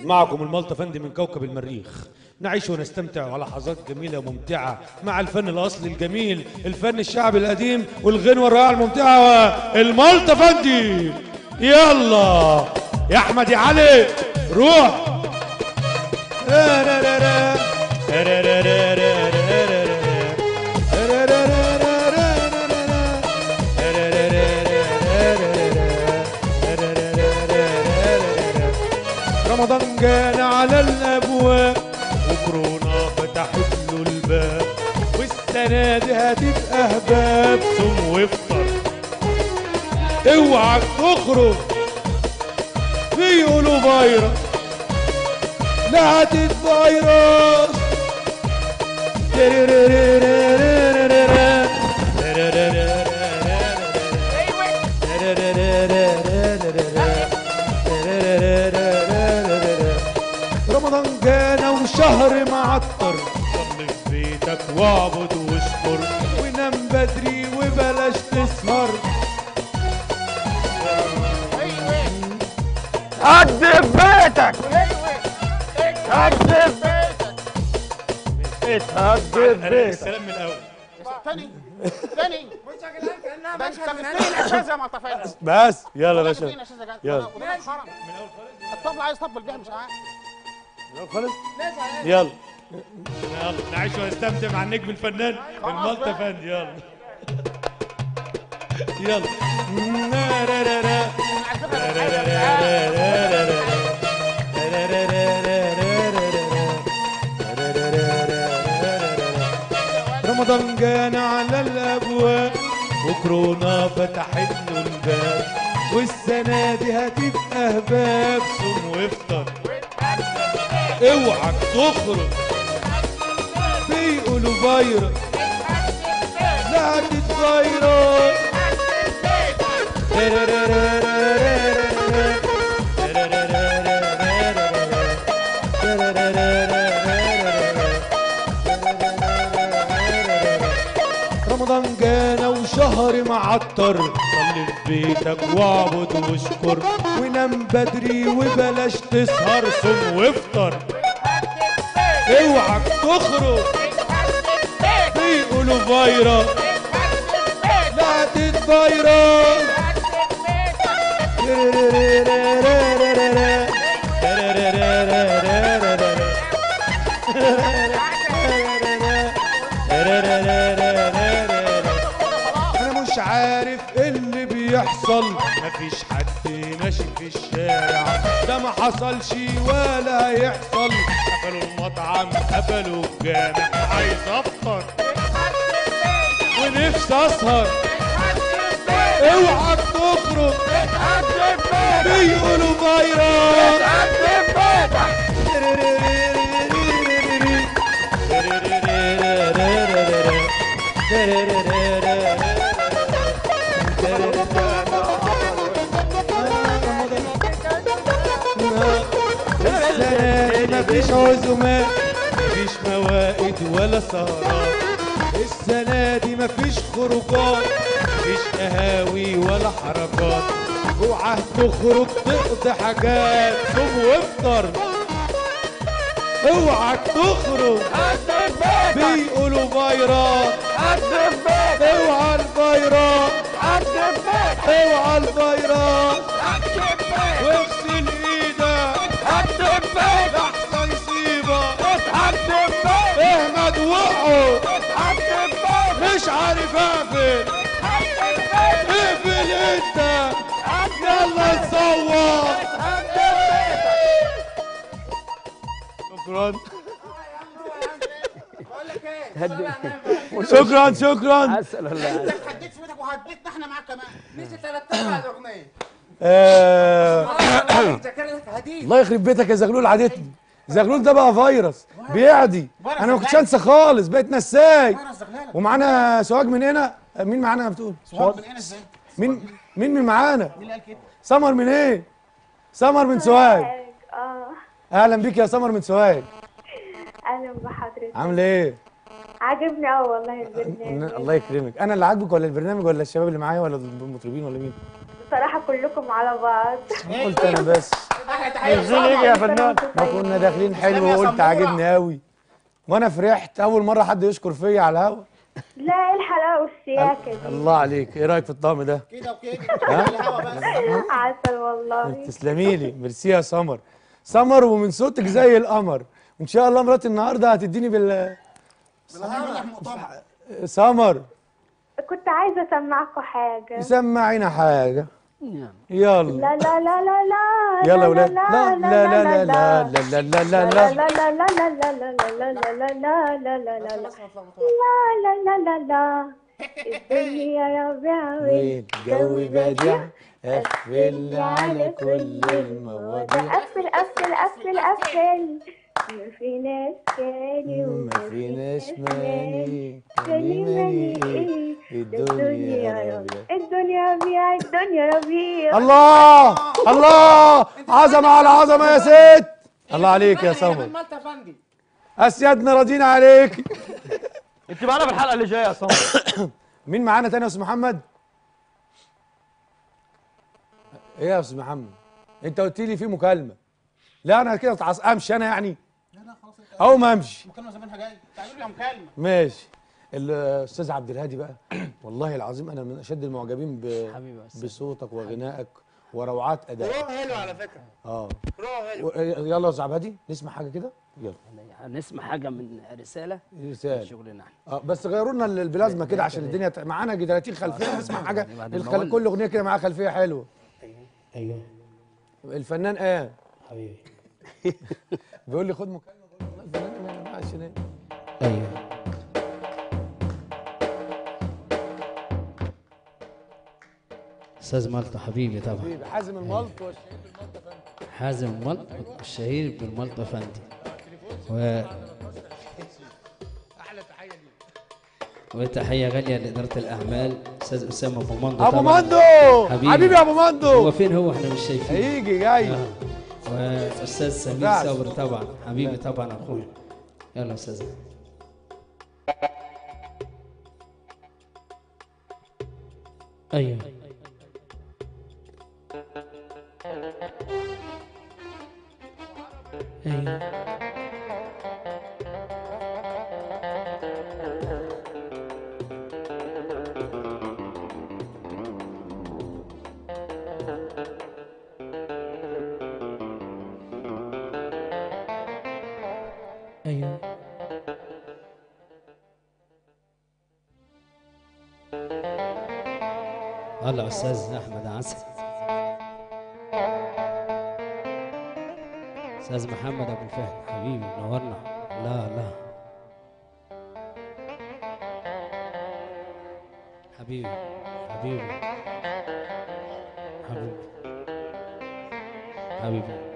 Speaker 1: معكم الملطة فندي من كوكب المريخ. نعيش ونستمتع على لحظات جميلة وممتعة مع الفن الأصلي الجميل الفن الشعبي القديم والغنوة الرائعة الممتعة الملطة فندي. يلا. يا أحمد يا علي روح. جانا على الأبواب. وكورونا فتحت له الباب. والسنة دي هتبقى هباب صوم وافطر اوعى تخرج. بيقولوا فيروس لا هتتفيروس واعبد واشكر ونام بدري وبلاش تسهر.
Speaker 4: هدف بيتك. هدف بيتك. اتهدف بيتك.
Speaker 1: السلام من الأول.
Speaker 5: تاني تاني
Speaker 1: بس يلا يا باشا يلا.
Speaker 5: من اول خالص الطبل عايز طبل بيها مش عارف.
Speaker 1: من الأول خالص يلا. يلا نعيش ونستمتع مع النجم الفنان المالطة فندي يلا. يلا. رمضان جانا على الأبواب وكورونا فتحت له الباب والسنة دي هتبقى هباب صوم وافطر اوعى تخرج. بيقولوا فيروس لا هتتفيروس رمضان جانا وشهر معطر صلي في بيتك واعبد واشكر. ونام بدري وبلاش تسهر صوم وافطر. اوعى تخرج بيقولوا فيروس لا تتفيروس ماشي في الشارع. ده ما حصلش ولا هيحصل قفلوا المطعم قفلوا الجامع. عايز أفطر. ونفسي أسهر. اوعى تخرج. بيقولوا فيروس. السنة دي مفيش عزومات مفيش موائد ولا سهرات السنة دي مفيش خروجات مفيش قهاوي ولا حركات. اوعى تخرج تقضي حاجات صوم وافطر. اوعى تخرج بيقولوا فيروس. اوعى الفيروس. اوعى الفيروس. مش عارف أقفل. اقفل أنت. يلا نصور شكرا.
Speaker 6: إيه.
Speaker 1: شكرا شكرا.
Speaker 2: أسأل الله
Speaker 5: انت اتحديت في بيتك وهديتنا إحنا معاك كمان.
Speaker 6: نسي ثلاث ارباع الاغنيه
Speaker 1: آه،
Speaker 6: هديه
Speaker 1: الله يخرب بيتك يا زغلول عادتني زغلول ده بقى فيروس بيعدي. أنا ما كنتش. أنسى خالص بقيت نساي. ومعانا سواج من هنا مين معانا بتقول؟
Speaker 5: سؤال من هنا إزاي؟
Speaker 1: مين مين من معانا؟
Speaker 5: مين اللي قال كده؟
Speaker 1: سمر من إيه؟ سمر من سوهاج
Speaker 11: آه.
Speaker 1: أهلا بيك يا سمر من سوهاج
Speaker 11: أهلا بحضرتك.
Speaker 1: عامله إيه؟
Speaker 12: عاجبني آه والله البرنامج.
Speaker 1: الله يكرمك. أنا اللي عاجبك ولا البرنامج ولا الشباب اللي معايا ولا المطربين ولا مين؟
Speaker 12: بصراحة كلكم على بعض.
Speaker 1: قلت أنا بس.
Speaker 4: نزل إيه يا فنان؟
Speaker 1: ما كنا داخلين حلو وقلت عاجبني قوي وأنا فرحت. أول مرة حد يشكر فيا على الهوا.
Speaker 12: لا إيه الحلاوة والشياكة دي؟
Speaker 1: الله عليك. إيه رأيك في الطقم ده؟
Speaker 5: كده وكده.
Speaker 1: ها؟
Speaker 5: الهوا بس.
Speaker 12: عسل والله.
Speaker 1: تسلمي لي. ميرسي يا سمر. سمر ومن صوتك زي القمر. وان شاء الله مراتي النهارده هتديني بال سمر.
Speaker 12: كنت عايزة اسمعكم حاجة.
Speaker 1: سمعينا حاجة. يلا
Speaker 12: لا لا لا لا لا
Speaker 1: يلا
Speaker 12: لا
Speaker 1: ولاد
Speaker 12: لا
Speaker 1: لا لا لا لا لا لا لا لا لا
Speaker 12: لا لا لا الدنيا يا بعوي
Speaker 1: والجو بديع قفل على كل المواضيع
Speaker 12: قفل قفل قفل قفل ما في ناس تاني
Speaker 1: ما
Speaker 12: وما
Speaker 1: فيناش ماني
Speaker 12: تاني.
Speaker 1: ماني. إيه
Speaker 12: الدنيا
Speaker 1: الدنيا
Speaker 12: ربيع. الدنيا ربيع الدنيا ربيع.
Speaker 1: الله! الله! عظمه على عظمه يا ست الله عليك يا سمر أسيادنا راضيين عليك.
Speaker 4: أنت معانا في الحلقة اللي جاية يا سمر
Speaker 1: مين معانا تاني يا أستاذ محمد؟ إيه يا أستاذ محمد؟ أنت قلت لي في مكالمة. لا أنا كده أمشي أنا يعني. أو ما أمشي.
Speaker 5: مكالمه زمانها جاي تعالوا لي مكالمه
Speaker 1: ماشي. الأستاذ عبد الهادي بقى. والله العظيم أنا من أشد المعجبين ب...
Speaker 13: يا.
Speaker 1: بصوتك وغنائك وروعات أدائك.
Speaker 6: روح حلو على فكرة.
Speaker 1: آه.
Speaker 6: روح حلو
Speaker 1: و- يلا يا أستاذ عبد الهادي نسمع حاجة كده؟ يلا.
Speaker 13: هنسمع حاجة من رسالة
Speaker 1: رسالة.
Speaker 13: شغلنا إحنا.
Speaker 1: آه بس غيروا لنا البلازما كده عشان الدنيا معانا 30 خلفية نسمع حاجة.
Speaker 13: بعد
Speaker 1: الخل... كل أغنية كده معاها خلفية حلوة.
Speaker 7: أيوه.
Speaker 1: الفنان إيه
Speaker 7: حبيبي.
Speaker 1: بيقول لي خد مكالمة. ينفعش نام
Speaker 7: أيوه. أستاذ مالطا حبيبي طبعا.
Speaker 1: حبيبي حازم الملط والشهيد بالملط يا فندم
Speaker 7: حازم الملط الشهير بالملطا فندي. و... وتحية غالية لإدارة الأعمال أستاذ أسامة أبو مندو
Speaker 1: أبو
Speaker 7: طبعاً.
Speaker 1: مندو!
Speaker 7: حبيبي.
Speaker 1: حبيبي أبو
Speaker 7: هو
Speaker 1: مندو
Speaker 7: فين هو؟ إحنا مش شايفين.
Speaker 1: هيجي جاي.
Speaker 7: آه. وأستاذ سمير. صبري طبعا. حبيبي طبعا اخويا يلا استاذنا أيوه. أيوه. هلا أستاذ أحمد عسل. أستاذ محمد أبو فهد حبيبي نورنا. لا لا. حبيبي حبيبي. حبيبي. حبيبي.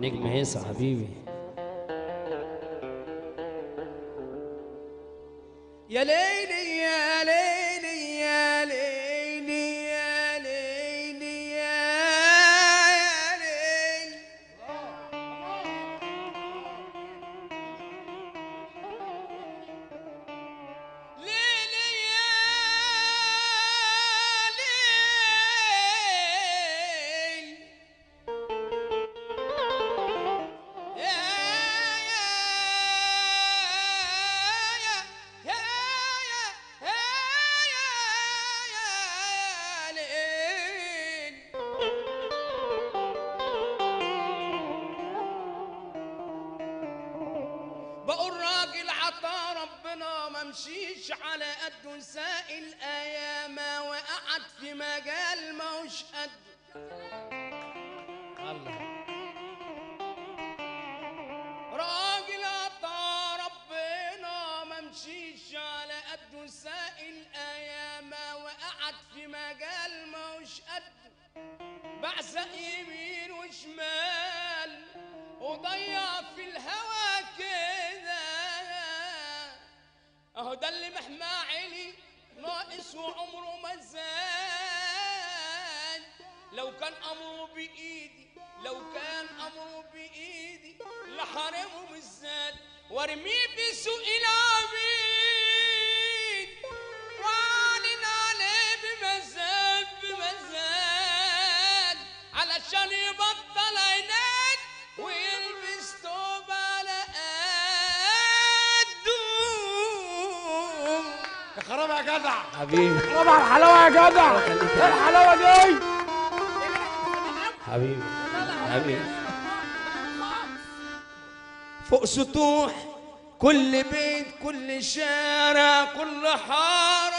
Speaker 7: نجم هيصة حبيبي.
Speaker 14: ناقص وعمره ما زاد. لو كان أمره بإيدي
Speaker 7: لو كان أمره بإيدي لحرمه بالذات وارميه في سوق العبيد. وأعلن عليه بمزاج بمزاج علشان يبطل
Speaker 1: جدع
Speaker 15: حبيبي.
Speaker 1: خراب على الحلاوة يا جدع. إيه الحلاوة دي
Speaker 15: حبيبي. حبيبي.
Speaker 7: فوق سطوح كل بيت كل شارع كل حارة.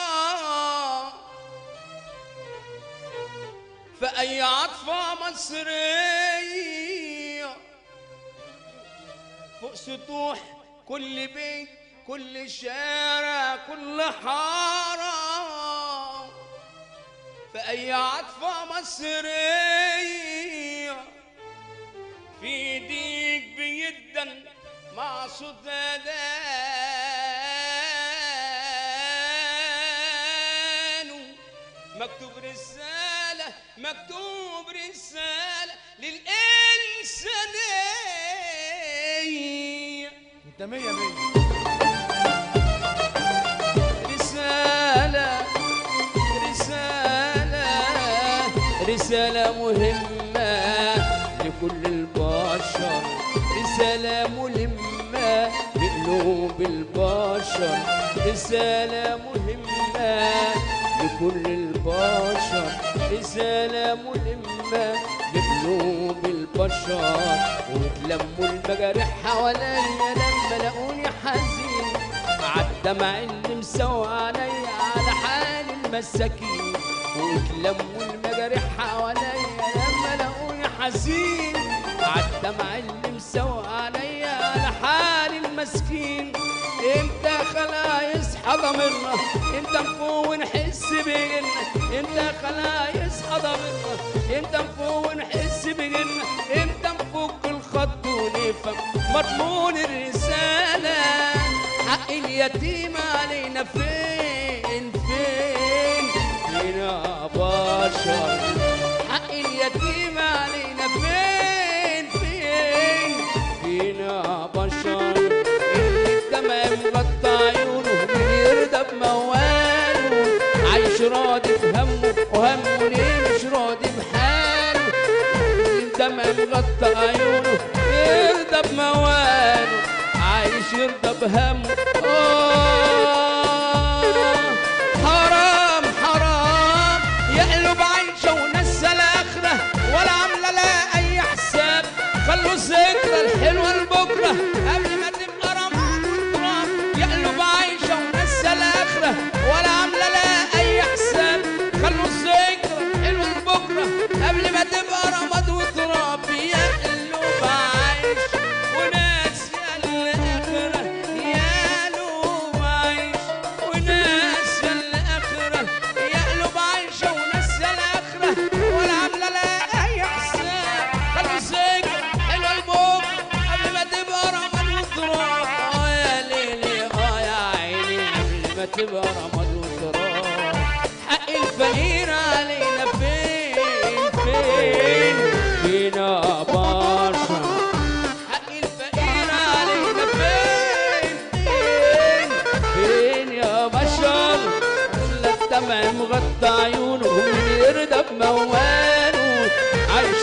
Speaker 7: في أي عطفة مصرية. فوق سطوح كل بيت كل شارع كل حارة. في أي عطفة مصرية. في ديك بيدن مع صوت آذانه. مكتوب رسالة مكتوب رسالة للإنسانية.
Speaker 1: أنت مية مية.
Speaker 7: لقلوب البشر رسالة مهمة لكل البشر رسالة ملمة لقلوب البشر. وتلموا المجارح حواليا لما لقوني حزين عالدمع اللي مسوى عليا على حال المساكين. وتلموا المجارح حواليا لما لقوني حزين عالدمع اللي مسوى عليا حال المسكين إمتى خلايص ضميرنا إمتى نفوق ونحس بجنة إمتى خلايص ضميرنا إمتى نفوق ونحس بجنة إمتى نفك الخط ونفهم مضمون الرسالة. حق اليتيم علينا فين فين؟ فينا بشر راضي بهمه وهمه ليه مش راضي بحاله الدمع مغطى عيونه يرضى بمواله عايش يرضى بهمه آه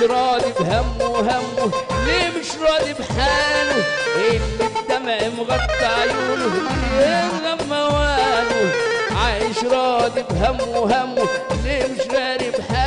Speaker 7: راضي بهمه وهمه. ليه مش راضي بحاله اللي الدمع مغطى عيونه. يرضى بمواله عايش راضي بهمه وهمه. ليه مش راضي بحاله؟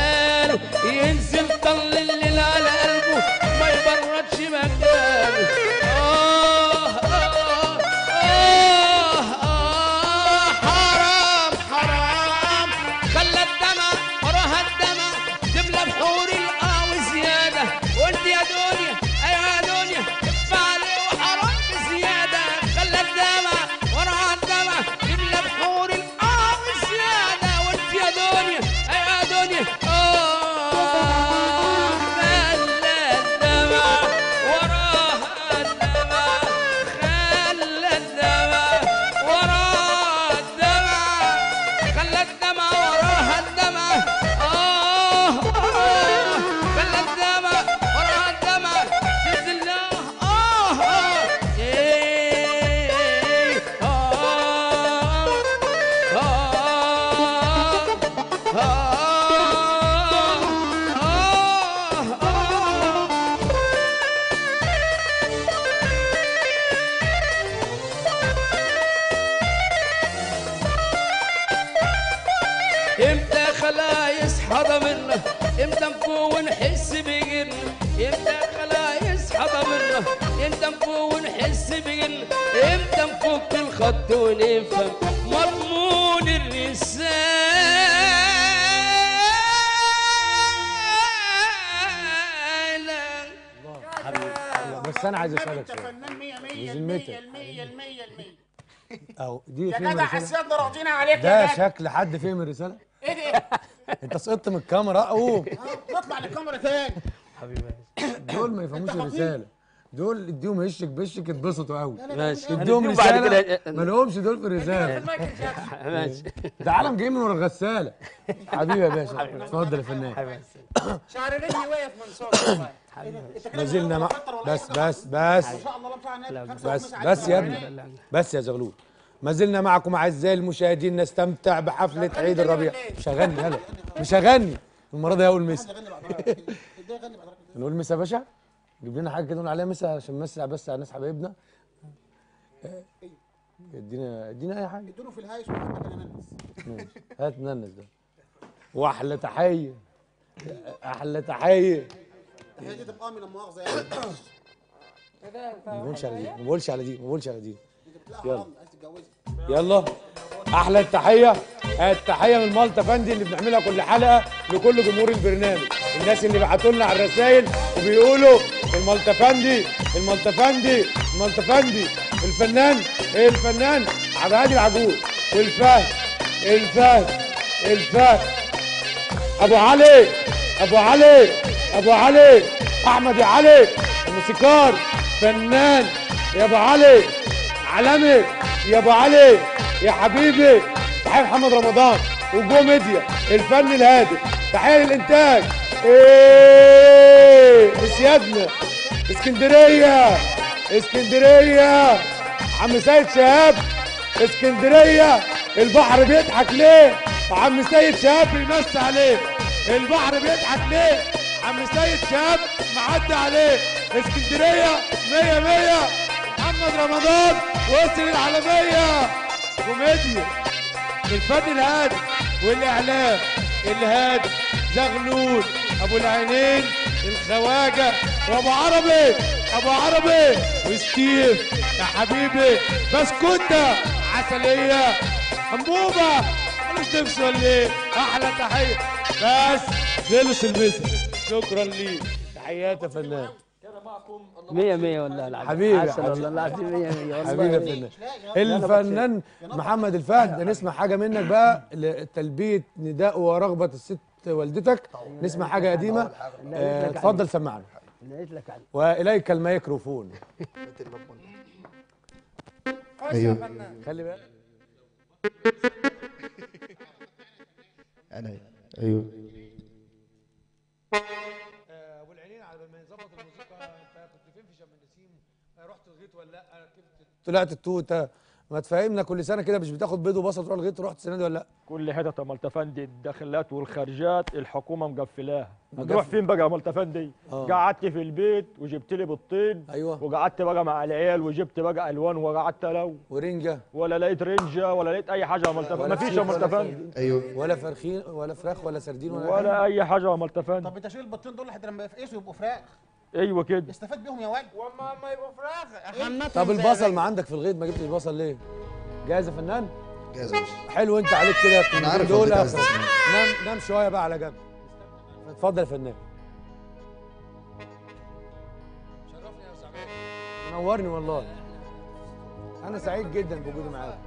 Speaker 5: عليك
Speaker 1: ده
Speaker 5: جدع
Speaker 1: شكل حد فهم الرساله
Speaker 5: إيه ده
Speaker 1: انت سقطت من الكاميرا؟ قوم
Speaker 5: نطلع للكاميرا تاني.
Speaker 1: دول ما يفهموش الرسالة. دول اديهم هشك بشك اتبسطوا قوي.
Speaker 2: ماشي.
Speaker 1: اديهم
Speaker 2: رسالة
Speaker 1: ما لهمش دول في الرسالة.
Speaker 2: ماشي.
Speaker 1: ده عالم جاي من ورا الغسالة. حبيبي يا باشا. اتفضل يا فنان.
Speaker 6: شعر رجلي واقف من صوت والله
Speaker 1: ما زلنا مع بس بس بس. بس بس يا ابني. بس يا زغلول. ما زلنا معكم أعزائي المشاهدين نستمتع بحفلة عيد الربيع. مش هغني يلا مش هغني. المرة دي هقول مسا نقول مسا يا باشا؟ جيب لنا حاجة كده نقول عليها مسا عشان نمسع بس على ناس حبايبنا. آه، ادينا ادينا أي حاجة.
Speaker 5: ادوا في الهايش كده ننس.
Speaker 1: هات ننس ده. وأحلى تحية. أحلى تحية.
Speaker 5: هي دي تبقى من المؤاخذة يعني.
Speaker 1: ما بقولش على دي ما بقولش على دي ما بقولش على دي. يلا. يلا. أحلى التحية. التحية من مالطا فندي اللي بنعملها كل حلقة لكل جمهور البرنامج. الناس اللي بعتوا لنا على الرسائل وبيقولوا المالطا فندي المالطا فندي المالطا فندي. الفنان الفنان. عبد الهادي العجوز. والفهد الفهد الفهد. أبو علي أبو علي أبو علي. أحمد يا علي. الموسيقار. فنان. يا أبو علي. عالمي يا أبو علي يا حبيبي. تحيه محمد رمضان وجو ميديا الفن الهادف تحيه للانتاج إيه إسيادنا. إسكندرية إسكندرية. عم سيد شهاب إسكندرية. البحر بيضحك ليه؟ عم سيد شهاب بيمس عليه. البحر بيضحك ليه؟ عم سيد شهاب معدي عليه. إسكندرية مية مية. محمد رمضان وصل العالمية كوميديا. الفن الهادي والإعلام. الهادي زغلول أبو العينين الخواجة وأبو عربي أبو عربي وستيف يا حبيبي. بسكوته عسلية انبوبه ملوش نفس ولا إيه أحلى تحية. بس خلص المثل شكرا ليك. تحيات يا فنان.
Speaker 2: مية مية والله العظيم.
Speaker 1: حبيبي
Speaker 2: عسل
Speaker 1: حبيبي.
Speaker 2: والله العظيم مية مية والله
Speaker 1: حبيبي يا فنان الفنان محمد الفهد نسمع حاجة منك بقى لتلبية نداء ورغبة الست والدتك. نسمع حاجة قديمة. آه، اتفضل سمعنا
Speaker 2: نقيت لك عليه
Speaker 1: وإليك الميكروفون.
Speaker 9: أيوه.
Speaker 1: خلي بالك. أنا أيوه. طلعت التوتة. ما تفهمنا كل سنة كده مش بتاخد بيض وبصل تروح الغيط رحت السنة دي ولا لأ؟
Speaker 4: كل حتة ملتفندي الداخلات والخارجات الحكومة مقفلاها.
Speaker 1: مقفل.
Speaker 4: هتروح فين بقى يا ملتفندي
Speaker 1: آه.
Speaker 4: قعدت في البيت وجبت لي بيضتين
Speaker 1: أيوه.
Speaker 4: وقعدت بقى مع العيال وجبت بقى ألوان وقعدت لو
Speaker 1: ورنجة.
Speaker 4: ولا لقيت رنجة ولا لقيت أي حاجة يا ملتفندي مفيش يا ملتفندي
Speaker 9: أيوه.
Speaker 1: ولا فرخين ولا فراخ ولا سردين ولا,
Speaker 4: ولا أي حاجة. يا ملتفندي
Speaker 5: طب انت شيل البطين دول لحد لما يفقسوا يبقوا فراخ؟
Speaker 4: أيوه كده.
Speaker 5: استفاد بيهم يا واد.
Speaker 6: وما ما يبقوا فراخ
Speaker 5: إيه؟
Speaker 1: طب البصل. ما عندك في الغيط ما جبتش بصل ليه؟ جاهز يا فنان؟
Speaker 9: جاهز يا باشا.
Speaker 1: حلو انت عليك كده
Speaker 9: أنا عارف
Speaker 1: دول. نام نام شوية بقى على جنب. اتفضل يا فنان. شرفني يا سعيد منورني والله. أنا سعيد جدا بوجودي معاك.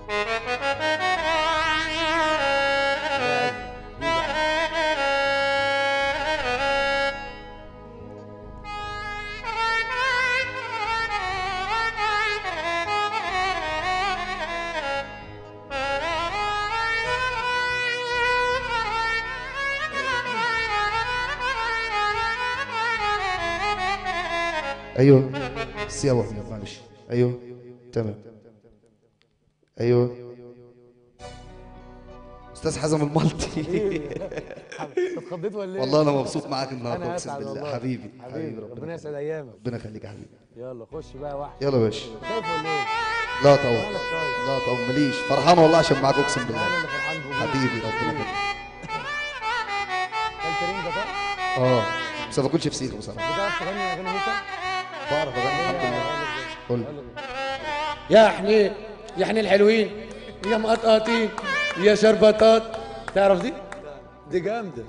Speaker 9: أيوه. بس يا أبو احمد معلش. أيوه. تمام. أيوه. أستاذ حزم المالتي
Speaker 1: اتخضيت ولا إيه؟
Speaker 9: والله أنا مبسوط معاك النهارده أنا
Speaker 1: أقسم
Speaker 9: بالله. حبيبي
Speaker 1: حبيبي ربنا يسعد أيامك.
Speaker 9: ربنا يخليك يا حبيبي.
Speaker 1: يلا خش بقى واحد.
Speaker 9: يلا يا باشا.
Speaker 1: خايف ولا إيه؟
Speaker 9: لا طبعا. لا طبعا. ماليش. فرحان والله عشان معاك أقسم
Speaker 1: أنا
Speaker 9: بالله
Speaker 1: اللي فرحان
Speaker 9: حبيبي ربنا يخليك.
Speaker 1: كلت رنجه طب
Speaker 3: آه. بس ما باكلش فسيخ بصراحة.
Speaker 1: بتعرف تغني أغاني موسى؟
Speaker 3: بعرف اغني الحمد لله قول
Speaker 1: يا حنين يا حنين الحلوين يا مقطقطين يا شربطات. تعرف دي؟ دي جامدة.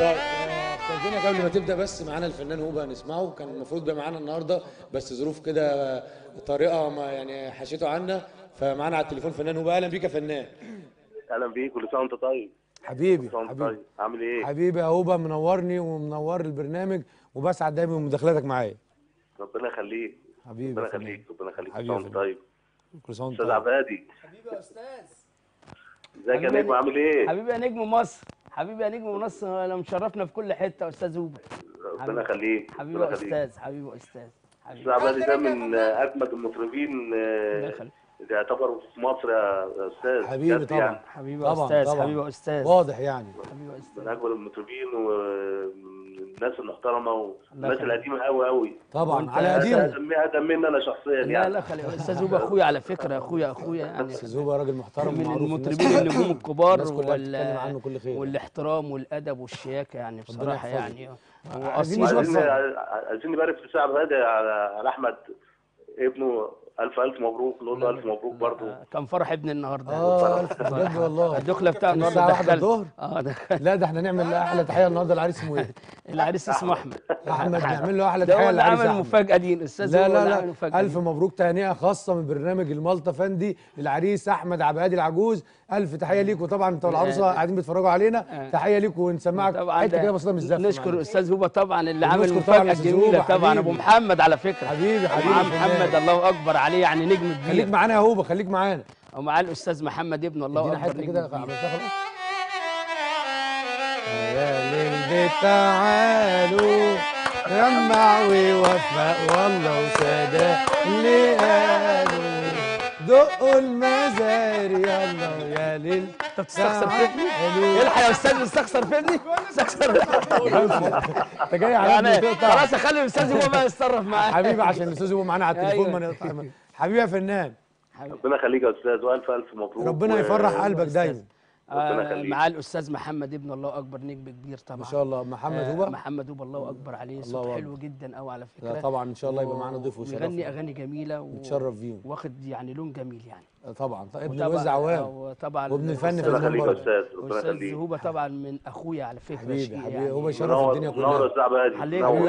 Speaker 1: طيب استاذنا قبل ما تبدأ بس معانا الفنان هوبا هنسمعه كان المفروض يبقى معانا النهارده بس ظروف كده طريقة ما يعني حشيته عنا. فمعانا على التليفون فنان هوبا أهلا بيك يا فنان.
Speaker 16: أهلا بيك كل سنة وأنت طيب.
Speaker 1: حبيبي
Speaker 16: كل سنة وأنت
Speaker 1: حبيبي.
Speaker 16: طيب. عامل إيه؟
Speaker 1: حبيبي يا هوبا منورني ومنور البرنامج وبسعد دايما بمداخلاتك معايا.
Speaker 16: ربنا يخليك.
Speaker 1: حبيبي
Speaker 16: ربنا. يخليك ربنا يخليك. كل
Speaker 1: حبيبي.
Speaker 16: طيب.
Speaker 1: كل سنة وانت
Speaker 16: أستاذ
Speaker 1: طيب.
Speaker 16: عبادي.
Speaker 7: حبيبي يا أستاذ.
Speaker 16: إزيك يا نجم؟ عامل إيه؟
Speaker 7: حبيبي يا نجم مصر. حبيبي يا نجم مصر لو مشرفنا في كل حتة يا أستاذ هوبا
Speaker 16: ربنا يخليك
Speaker 7: حبيبي يا. أستاذ حبيبي يا أستاذ
Speaker 16: إستاذ عبادي ده من أجمد المطربين آه، اللي يعتبروا في مصر يا أستاذ.
Speaker 1: حبيبي طبعا.
Speaker 16: يعني.
Speaker 7: حبيبي يا
Speaker 1: طبعا أستاذ.
Speaker 7: حبيبي يا أستاذ.
Speaker 1: واضح يعني.
Speaker 7: حبيبي يا أستاذ.
Speaker 16: من اكبر المطربين والناس المحترمة والناس. القديمة قوي قوي
Speaker 1: طبعا على قديمة.
Speaker 16: اقدم مني أنا شخصيا
Speaker 7: لا
Speaker 16: يعني.
Speaker 7: لا خلي أستاذ هوبا أخويا على فكرة اخويا أخويا يعني
Speaker 1: أستاذ هوبا راجل محترم
Speaker 7: من المطربين
Speaker 1: الناس-
Speaker 7: النجوم الكبار
Speaker 1: الناس
Speaker 7: وال-
Speaker 1: خير
Speaker 7: والاحترام والأدب والشياكة يعني
Speaker 1: بصراحة.
Speaker 7: يعني.
Speaker 1: عايزين نشوف-
Speaker 16: عايزين نبارك في غادي على على أحمد ابنه الف ألف مبروك. نقول له ألف مبروك برضه
Speaker 7: كان فرح ابني النهارده.
Speaker 1: آه الف بجد والله.
Speaker 7: الدخلة بتاع
Speaker 1: كان
Speaker 7: النهارده الساعة
Speaker 1: الظهر؟
Speaker 7: آه
Speaker 1: لا ده إحنا نعمل أحلى تحية النهارده العريس اسمه إيه؟
Speaker 7: العريس اسمه أحمد.
Speaker 1: أحمد. نعمل له أحلى
Speaker 7: ده تحية
Speaker 1: للعريس
Speaker 7: عمل. مفاجاه دي الأستاذ
Speaker 1: لا لا
Speaker 7: ألف.
Speaker 1: مبروك تهنئة خاصة من برنامج المالطه فندي للعريس أحمد عبد الهادي العجوز. ألف تحية ليك وطبعا انت والعروسه قاعدين بيتفرجوا علينا. تحية ليك ونسمعك.
Speaker 7: طبعا
Speaker 1: حتة
Speaker 7: ده
Speaker 1: كده بسيطة من الزفه
Speaker 7: نشكر. الأستاذ هوبا طبعا اللي عامل
Speaker 1: طبعا
Speaker 7: المفاجاه الجميله طبعا. أبو محمد على فكرة.
Speaker 1: حبيبي حبيبي فنان.
Speaker 7: محمد الله أكبر عليه يعني نجم كبير.
Speaker 1: خليك معانا يا هوبا خليك معانا.
Speaker 7: ومعاه الأستاذ محمد ابنه الله
Speaker 1: أكبر
Speaker 7: حتة
Speaker 1: كده. عملتها خلاص. يا للبيت تعالوا جمع ووفق والله وسادة اللي قالوا دقوا المزار يلا يا ليل.
Speaker 7: انت بتستخسر في ابني؟ الحق يا أستاذ بتستخسر في ابني؟ استخسر
Speaker 1: انت جاي على
Speaker 7: يعني
Speaker 1: تقطع.
Speaker 7: خلاص اخلي الأستاذ هو بقى يتصرف معاه
Speaker 1: حبيبي عشان الأستاذ يبقى معانا على التليفون
Speaker 7: أيوة.
Speaker 1: ما نقطع حبيبي يا فنان.
Speaker 16: ربنا يخليك يا أستاذ وألف ألف مبروك.
Speaker 1: ربنا يفرح قلبك دايما.
Speaker 7: آه. معاه الأستاذ محمد ابنه الله أكبر نجم كبير طبعا.
Speaker 1: ما شاء الله. محمد
Speaker 7: آه،
Speaker 1: هوبا
Speaker 7: محمد هوبا الله أكبر عليه.
Speaker 1: الله
Speaker 7: صوت
Speaker 1: أكبر.
Speaker 7: حلو جدا قوي على فكرة.
Speaker 1: لا طبعا إن شاء الله يبقى معانا ضيف وشرف.
Speaker 7: أغاني جميلة و...
Speaker 1: نتشرف بيهم.
Speaker 7: واخد يعني لون جميل يعني.
Speaker 1: طبعا. ابن
Speaker 7: وطبعاً-
Speaker 1: الوز عوام
Speaker 7: وطبعا
Speaker 1: وابن الفن
Speaker 16: أستاذ، ربنا
Speaker 7: أستاذ
Speaker 16: يخليك.
Speaker 7: هوبا طبعا من أخويا على فكرة
Speaker 1: حبيبي
Speaker 7: شقيق
Speaker 1: حبيبي
Speaker 7: يعني.
Speaker 1: هو
Speaker 16: منور-
Speaker 1: الدنيا كلها.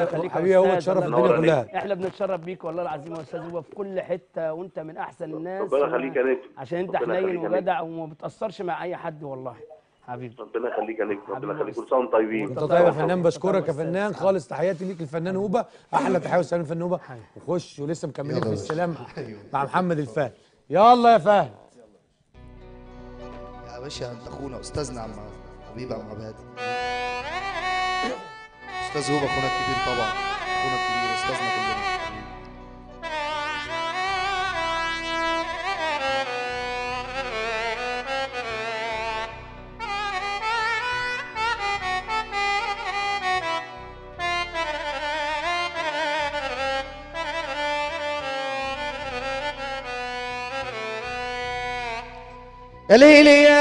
Speaker 7: حبيبي
Speaker 1: حبيبي هو
Speaker 7: الله
Speaker 1: الدنيا كلها.
Speaker 7: إحنا بنتشرف بيك والله العظيم يا أستاذ هوبا في كل حتة وأنت من أحسن الناس
Speaker 16: ربنا يخليك يا نجم.
Speaker 7: عشان
Speaker 16: أنت
Speaker 7: حنين. وجدع وما بتأثرش مع أي حد والله. حبيبي.
Speaker 16: ربنا يخليك يا نجم. ربنا يخليك. كل سنة وأنتم طيبين.
Speaker 1: انت طيب يا فنان. بشكرك يا فنان. خالص تحياتي ليك الفنان هوبا. أحلى تحية والسلام الفنان هوبا. وخش ولسه مكملين في السلام مع محمد الفهد يلا يا فهد.
Speaker 3: يا باشا انت اخونا استاذنا عم حبيبي عم عبادي أستاذ هوبا اخونا الكبير طبعا. اخونا الكبير استاذنا كلنا.
Speaker 9: يا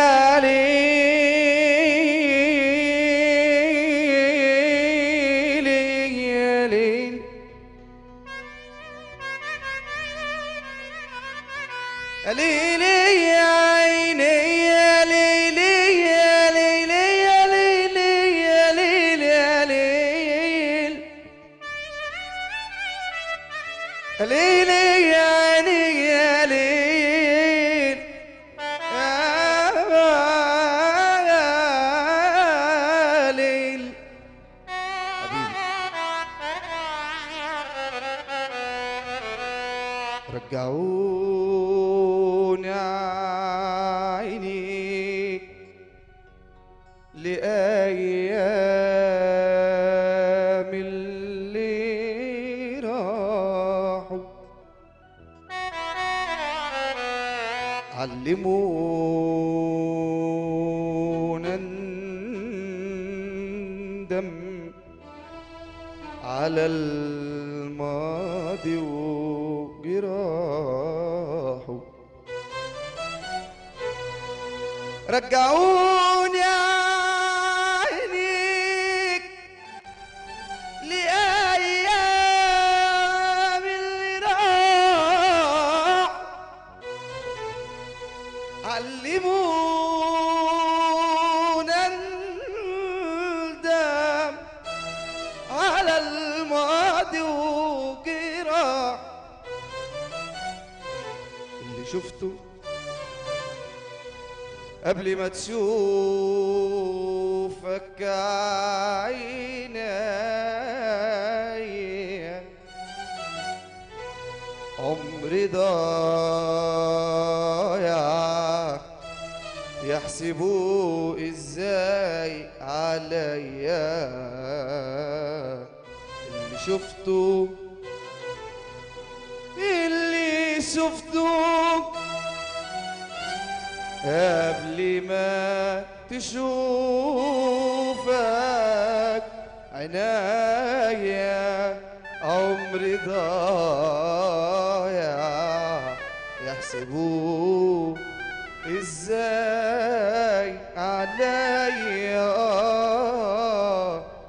Speaker 3: يعلمون الدم على الماضي
Speaker 9: وقراع اللي شفته قبل ما تشوفك عيني. عمري ضاع يحسبوا إزاي عليا؟ اللي شفته اللي شفته. قبل ما تشوفك عنايا عمري ضايع. يحسبوه إزاي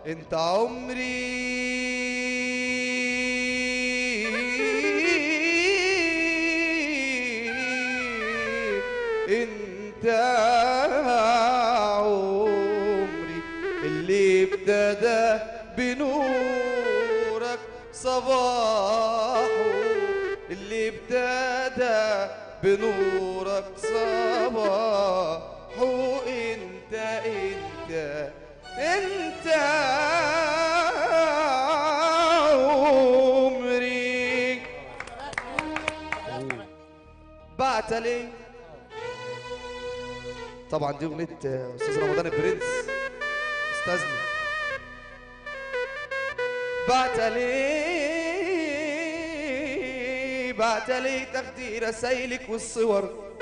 Speaker 9: انت عمري بعت لي. طبعا دي أغنية أستاذ رمضان البرنس. استاذنا بعت لي بعت لي تقدير رسايلك والصور.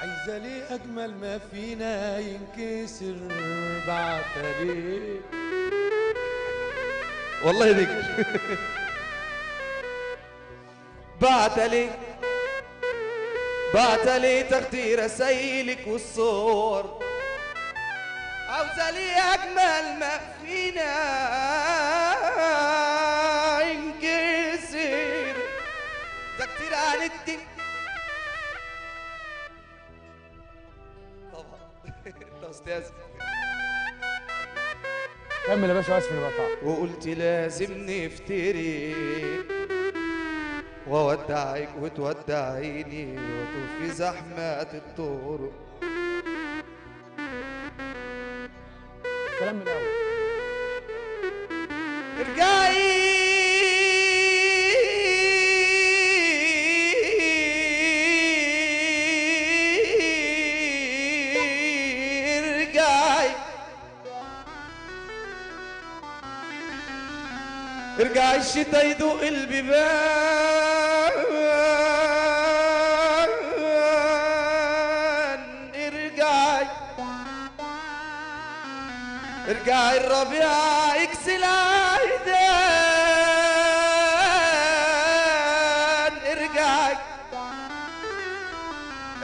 Speaker 1: عايزة ليه أجمل ما فينا ينكسر. بعت ليه
Speaker 9: والله ذكر بعت لي بعت لي تقدير رسايلك والصور. عاوزة لي أجمل ما فينا ينكسر ده كتير طبعا. انت أستاذ.
Speaker 1: كمل يا باشا آسف اني بقطعك
Speaker 9: وقلت لازم نفترق وودعك وتودعيني وطوف في زحمات الطرق
Speaker 1: كلام من الأول.
Speaker 9: ارجعي! ارجعي الشتا يدق البيبان ارجعي. ارجعي الربيع يكسي العيدان. ارجعي.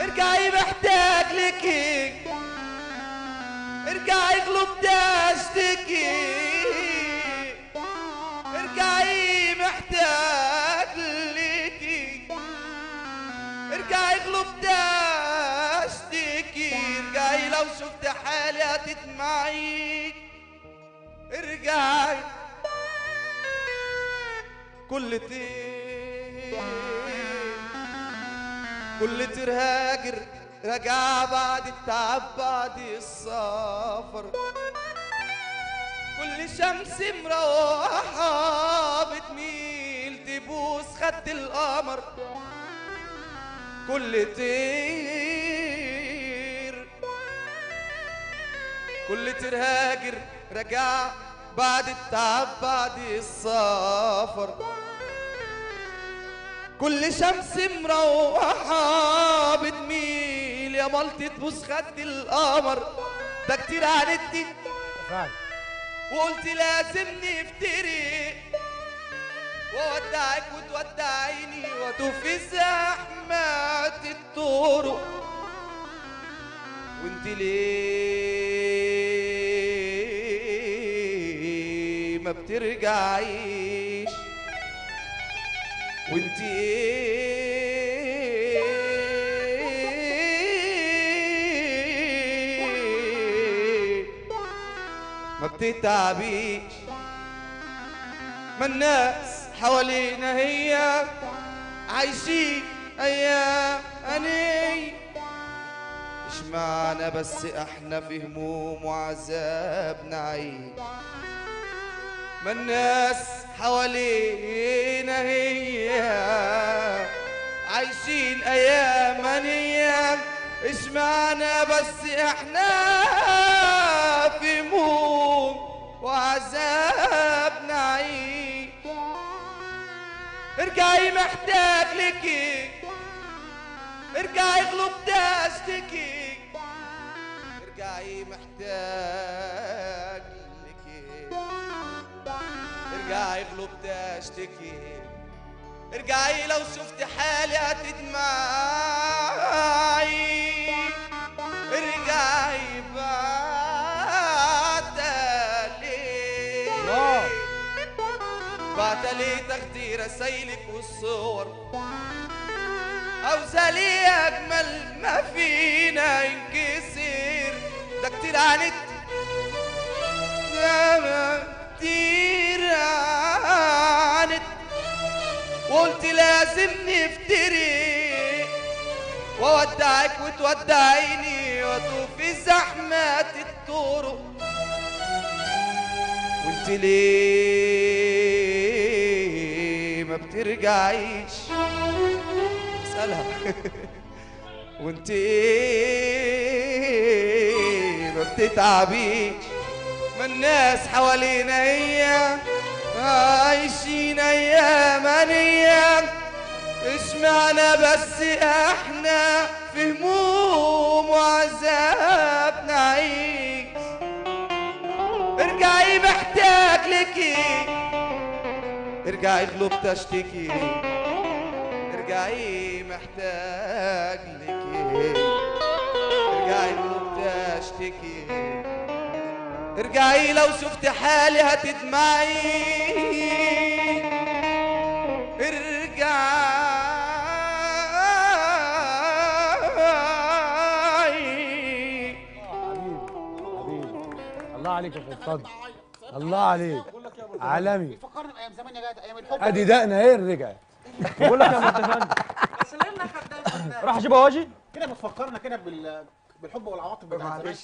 Speaker 9: ارجعي محتاج لك ارجعي قلوب تشتكي حالي هتدمعي ارجعي. كل تير كل ترهاجر رجع بعد التعب بعد السفر. كل شمس مروحة بتميل تبوس خد القمر. كل طير كل ترهاجر رجع بعد التعب بعد السفر. كل شمس مروحة بتميل يا مالتي تبوس خد القمر. ده كتير عندي. وقلت لازم نفترق وودعك وتودعيني واتوه في زحمة الطرق. وانت ليه بترجعيش وانت إيه ما بتتعبيش. ما الناس حوالينا هي عايشين أيام أني. معنى بس إحنا في هموم وعذاب نعيش؟ ما الناس حوالينا هي؟ عايشين أيام انيام إيش معنى بس إحنا في هموم وعذاب نعيش؟ ارجعي محتاج لكي ارجعي غلب اشتكي ارجعي محتاج لكي ارجعي غلب اشتكي ارجعي لو شفت حالي هتدمعي. ارجعي بعتلي. بعتلي تاخدي رسايلك والصور. أوزالي أجمل ما فينا ينكسر. ده كتير عانت وقلت لازم نفترق وودعك وتودعيني واتوه في زحمات الطرق. وانت ليه ما بترجعيش؟ اسألها. وانت ما بتتعبيش؟ ما الناس حوالينا هي عايشين أيام اشمعنى بس إحنا في هموم وعذاب نعيش. ارجعي محتاج لكي. ارجعي غلبت اشتكي ارجعي محتاج لكي. ارجعي غلبت اشتكي ارجعي لو شفت حالي هتدمعي. ارجعي.
Speaker 1: الله عليك يا فضل الله عليك. عالمي.
Speaker 5: فكرني بأيام زمان يا جدع أيام الحب.
Speaker 1: أدي دقنا اهي رجعت
Speaker 4: بقول لك يا
Speaker 5: خدام.
Speaker 4: راح أجيب واجي
Speaker 5: كده بتفكرنا كده بال بالحب والعواطف بتاع زمان.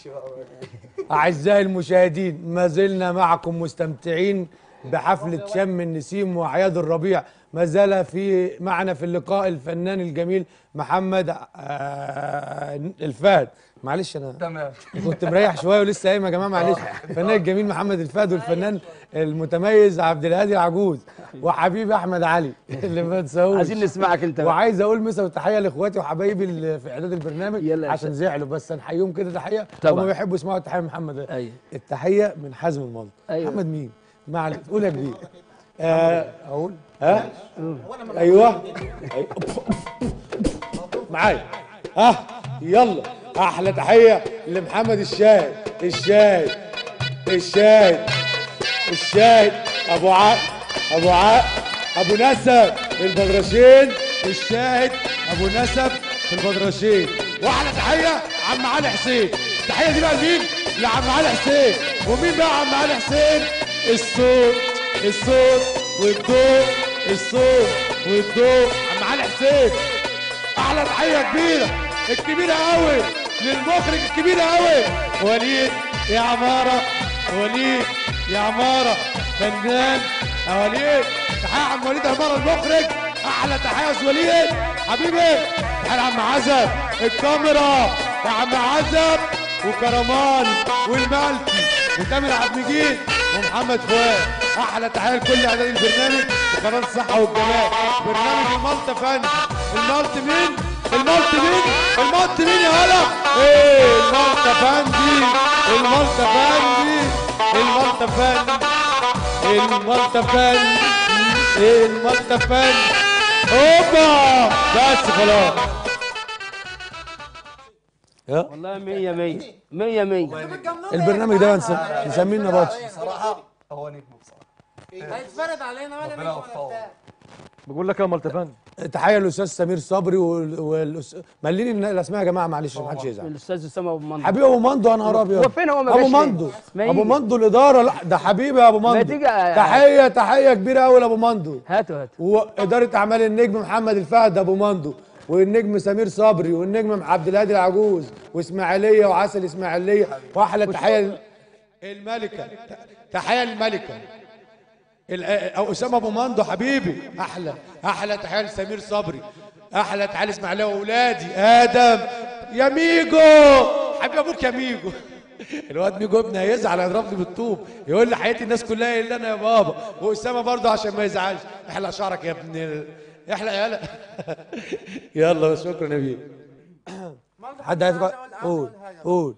Speaker 1: أعزائي المشاهدين ما زلنا معكم مستمتعين بحفلة شم النسيم وأعياد الربيع. ما زال في معنا في اللقاء الفنان الجميل محمد آه الفهد. معلش أنا
Speaker 17: تمام.
Speaker 1: كنت مريح شوية ولسه قايم يا جماعة معلش. الفنان الجميل محمد الفهد والفنان المتميز عبد الهادي العجوز وحبيبي أحمد علي اللي ما تساووش
Speaker 2: عايزين نسمعك أنت.
Speaker 1: وعايز أقول مسا وتحية لإخواتي وحبايبي اللي في إعداد البرنامج
Speaker 2: يلا
Speaker 1: عشان زعلوا بس نحييهم كده تحية.
Speaker 2: طبعا.
Speaker 1: هم بيحبوا يسمعوا التحية من محمد.
Speaker 2: أيوه.
Speaker 1: التحية من حازم الملط
Speaker 2: أيوة.
Speaker 1: محمد مين؟ مع قول يا كبير آه، أقول؟ ها؟ أيوه. معايا. ها يلا. أحلى تحية لمحمد الشاهد. الشاهد. الشاهد. الشاهد. أبو عق أبو عق أبو نسب البدرشين. الشاهد. أبو نسب في البدرشين. وأحلى تحية عم علي حسين. التحيه دي بقى لمين؟ لعم علي حسين. ومين بقى عم علي حسين؟ الصوت. الصوت والضوء. الصوت والضوء. عم علي حسين. أحلى تحية كبيرة. الكبيرة قوي للمخرج الكبيرة قوي. وليد يا عمارة وليد يا عمارة. فنان يا وليد. تحية عم وليد عمارة المخرج. أحلى تحية يا وليد. حبيبي تحية لعم عزب. الكاميرا يا عم عزب وكرمان والمالكي وتامر عبد المجيد ومحمد فؤاد. أحلى تحية لكل اعداد البرنامج وقناه الصحة والجمال. برنامج الملط افن. الملط مين؟ الملط مين؟ الملط مين يا هلا؟ إيه الملط افندي الملط افندي الملط افندي الملط افندي الملط افندي هوبا. بس خلاص. يا.
Speaker 2: والله مية مية. مية مية.
Speaker 1: البرنامج ده نس- نسميه النبطش
Speaker 17: بصراحة هو نجم بصراحة.
Speaker 6: هيتفرد علينا ولا نجم
Speaker 4: بقول لك يا ملتفن
Speaker 1: تحية للأستاذ سمير صبري وال- والاستاذ مليني الن- الاسماء يا جماعة معلش ما حدش يزعل.
Speaker 18: الأستاذ أسامة أبو منصور
Speaker 1: حبيبي أبو مندو يا نهار ابيض
Speaker 18: هو فين هو ما أبو؟
Speaker 1: مندو ابو. مندو الاداره لا ده حبيبي يا
Speaker 18: أبو
Speaker 1: مندو تحية تحية كبيرة قوي لأبو مندو
Speaker 18: هاتوا هاتوا.
Speaker 1: وإدارة أعمال النجم محمد الفهد أبو مندو والنجم سمير صبري والنجم عبد الهادي العجوز وإسماعيلية وعسل إسماعيلية. وأحلى تحية الملكة. تحية للملكة. ال- أو أسامة أبو مندو حبيبي. أحلى. أحلى تحية لسمير صبري. أحلى تحية لاسماعيليه واولادي آدم. يا ميجو حبيب أبوك يا ميجو الواد ميجو ابني هيزعل هيضربني بالطوب. يقول لي حياتي الناس كلها إلا أنا يا بابا. وأسامة برضه عشان ما يزعلش. احلق شعرك يا ابن ال- احلق يلا يلا شكرا يا بيه حد عايز قول. قول.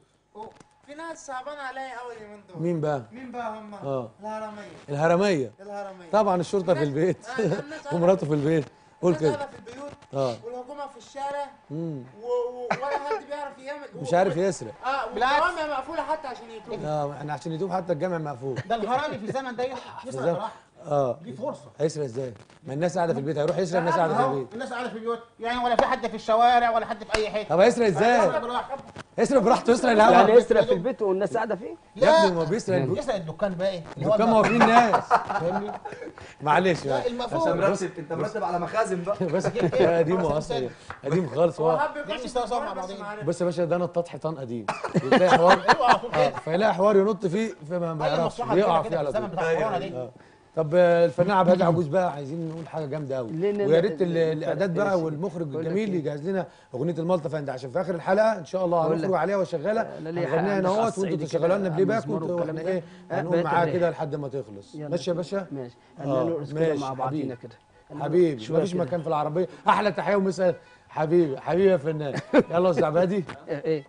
Speaker 6: في ناس صعبان عليا قوي اليومين دول.
Speaker 1: مين بقى؟
Speaker 6: مين بقى هم؟
Speaker 1: آه.
Speaker 6: الهرمية.
Speaker 1: الهرمية.
Speaker 6: الهرمية.
Speaker 1: طبعا الشرطة في البيت. ومراته في البيت. قول كده.
Speaker 6: في البيوت.
Speaker 1: آه.
Speaker 6: والحكومة في الشارع.
Speaker 1: مم.
Speaker 6: و... و... ولا حد بيعرف يعمل
Speaker 1: مش عارف يسرق.
Speaker 6: آه والجوامع مقفولة حتى عشان يتوب.
Speaker 1: آه إحنا عشان يتوب حتى الجامع مقفول.
Speaker 5: ده الهرمي في الزمن ده. يسرق براحته.
Speaker 1: آه.
Speaker 5: دي فرصة.
Speaker 1: هيسرق إزاي؟ ما الناس قاعدة في البيت هيروح يسرق الناس قاعدة في البيت.
Speaker 5: الناس قاعدة في البيوت. يعني ولا في حد في الشوارع ولا حد في أي حتة.
Speaker 1: طب هيسرق إزاي؟
Speaker 5: يسرق براحته.
Speaker 1: يسرق الهوا.
Speaker 18: يعني يسرق في البيت والناس قاعدة فيه؟
Speaker 1: يا ابني ما بيسرق البيت.
Speaker 5: يسرق الدكان بقى إيه؟
Speaker 1: الدكان ما هو فيه الناس فاهمني؟ معلش
Speaker 5: لا،
Speaker 1: بقى
Speaker 5: المفروض.
Speaker 1: عشان
Speaker 5: مرتب،
Speaker 3: انت مرتب على مخازن بقى.
Speaker 1: بس قديم أصلا قديم خالص. هو
Speaker 5: بعضين.
Speaker 1: بص يا باشا ده نطاط حيطان قديم. يلاقي حوار. آه. فيلاقي حوار ينط فيه فما ما
Speaker 5: أي
Speaker 1: يعرفش.
Speaker 5: مصلحة
Speaker 1: يقع فيه على طول. طب الفنان عبد الهادي عجوز بقى عايزين نقول حاجة جامدة قوي ويا ريت ال- الإعداد بقى والمخرج الجميل
Speaker 18: إيه؟
Speaker 1: يجهز لنا أغنية الملط افندي عشان في آخر الحلقة إن شاء الله هنخرج. عليها
Speaker 18: وشغالة
Speaker 1: هنغنيها هنا اهوت وانتوا تشغلوا لنا playback
Speaker 18: مزمار
Speaker 1: وانتوا
Speaker 18: والكلام
Speaker 1: إحنا
Speaker 18: ده.
Speaker 1: إيه
Speaker 18: آه،
Speaker 1: هنقول معاها. كده لحد ما تخلص. ماشي يا باشا
Speaker 18: ماشي
Speaker 1: آه،
Speaker 18: مع بعضينا. كده
Speaker 1: حبيبي مفيش. مكان في العربية أحلى تحية ومثال حبيبي حبيبي يا فنان يلا يا أستاذ عبادي
Speaker 18: إيه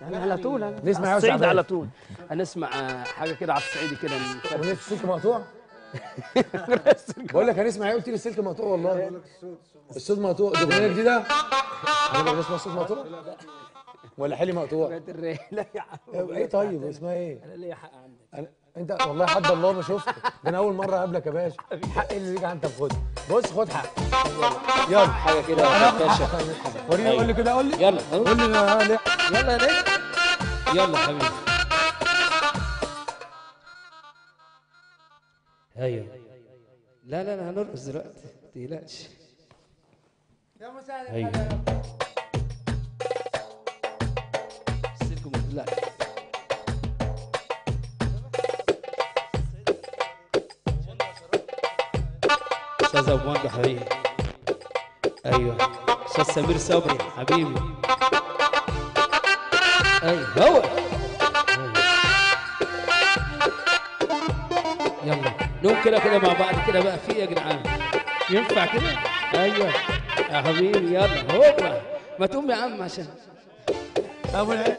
Speaker 18: يعني على طول.
Speaker 1: نسمع
Speaker 18: على. طول هنسمع حاجة كده على الصعيدي كده
Speaker 1: السلك مقطوع بقول لك هنسمع إيه قلت لي السلك مقطوع والله. الصوت مقطوع. دي اغنيه جديده اغنيه اسمها الصوت مقطوع؟ ولا حلي مقطوع.
Speaker 18: لا يا عم.
Speaker 1: إيه طيب؟ اسمها إيه؟
Speaker 18: أنا ليا حق عندك.
Speaker 1: أنت والله حد الله ما شفت. ده أنا أول مرة أقابلك يا باشا. حق اللي ليك انت خد. بص خد حق. يلا.
Speaker 7: حاجة كده
Speaker 1: أنا
Speaker 7: فرفشه
Speaker 1: حقك. وريني قول لي كده قول لي.
Speaker 7: يلا.
Speaker 1: قول لي أنا ليه
Speaker 18: يلا يا ريت
Speaker 7: يلا حبيبي أيوه. لا لا لا هنرقص دلوقتي ما تقلقش.
Speaker 6: يا مساعد
Speaker 7: أيوه. سيبكم أستاذ أبو مندو حبيبي. أيوه. أستاذ سمير صبري حبيبي. أيوه هو. نقوم كده مع بعض كده بقى في إيه يا جدعان؟ ينفع كده؟ أيوه. يا حبيبي يلا هوبا ما تقوم يا عم عشان.
Speaker 1: أبو العين.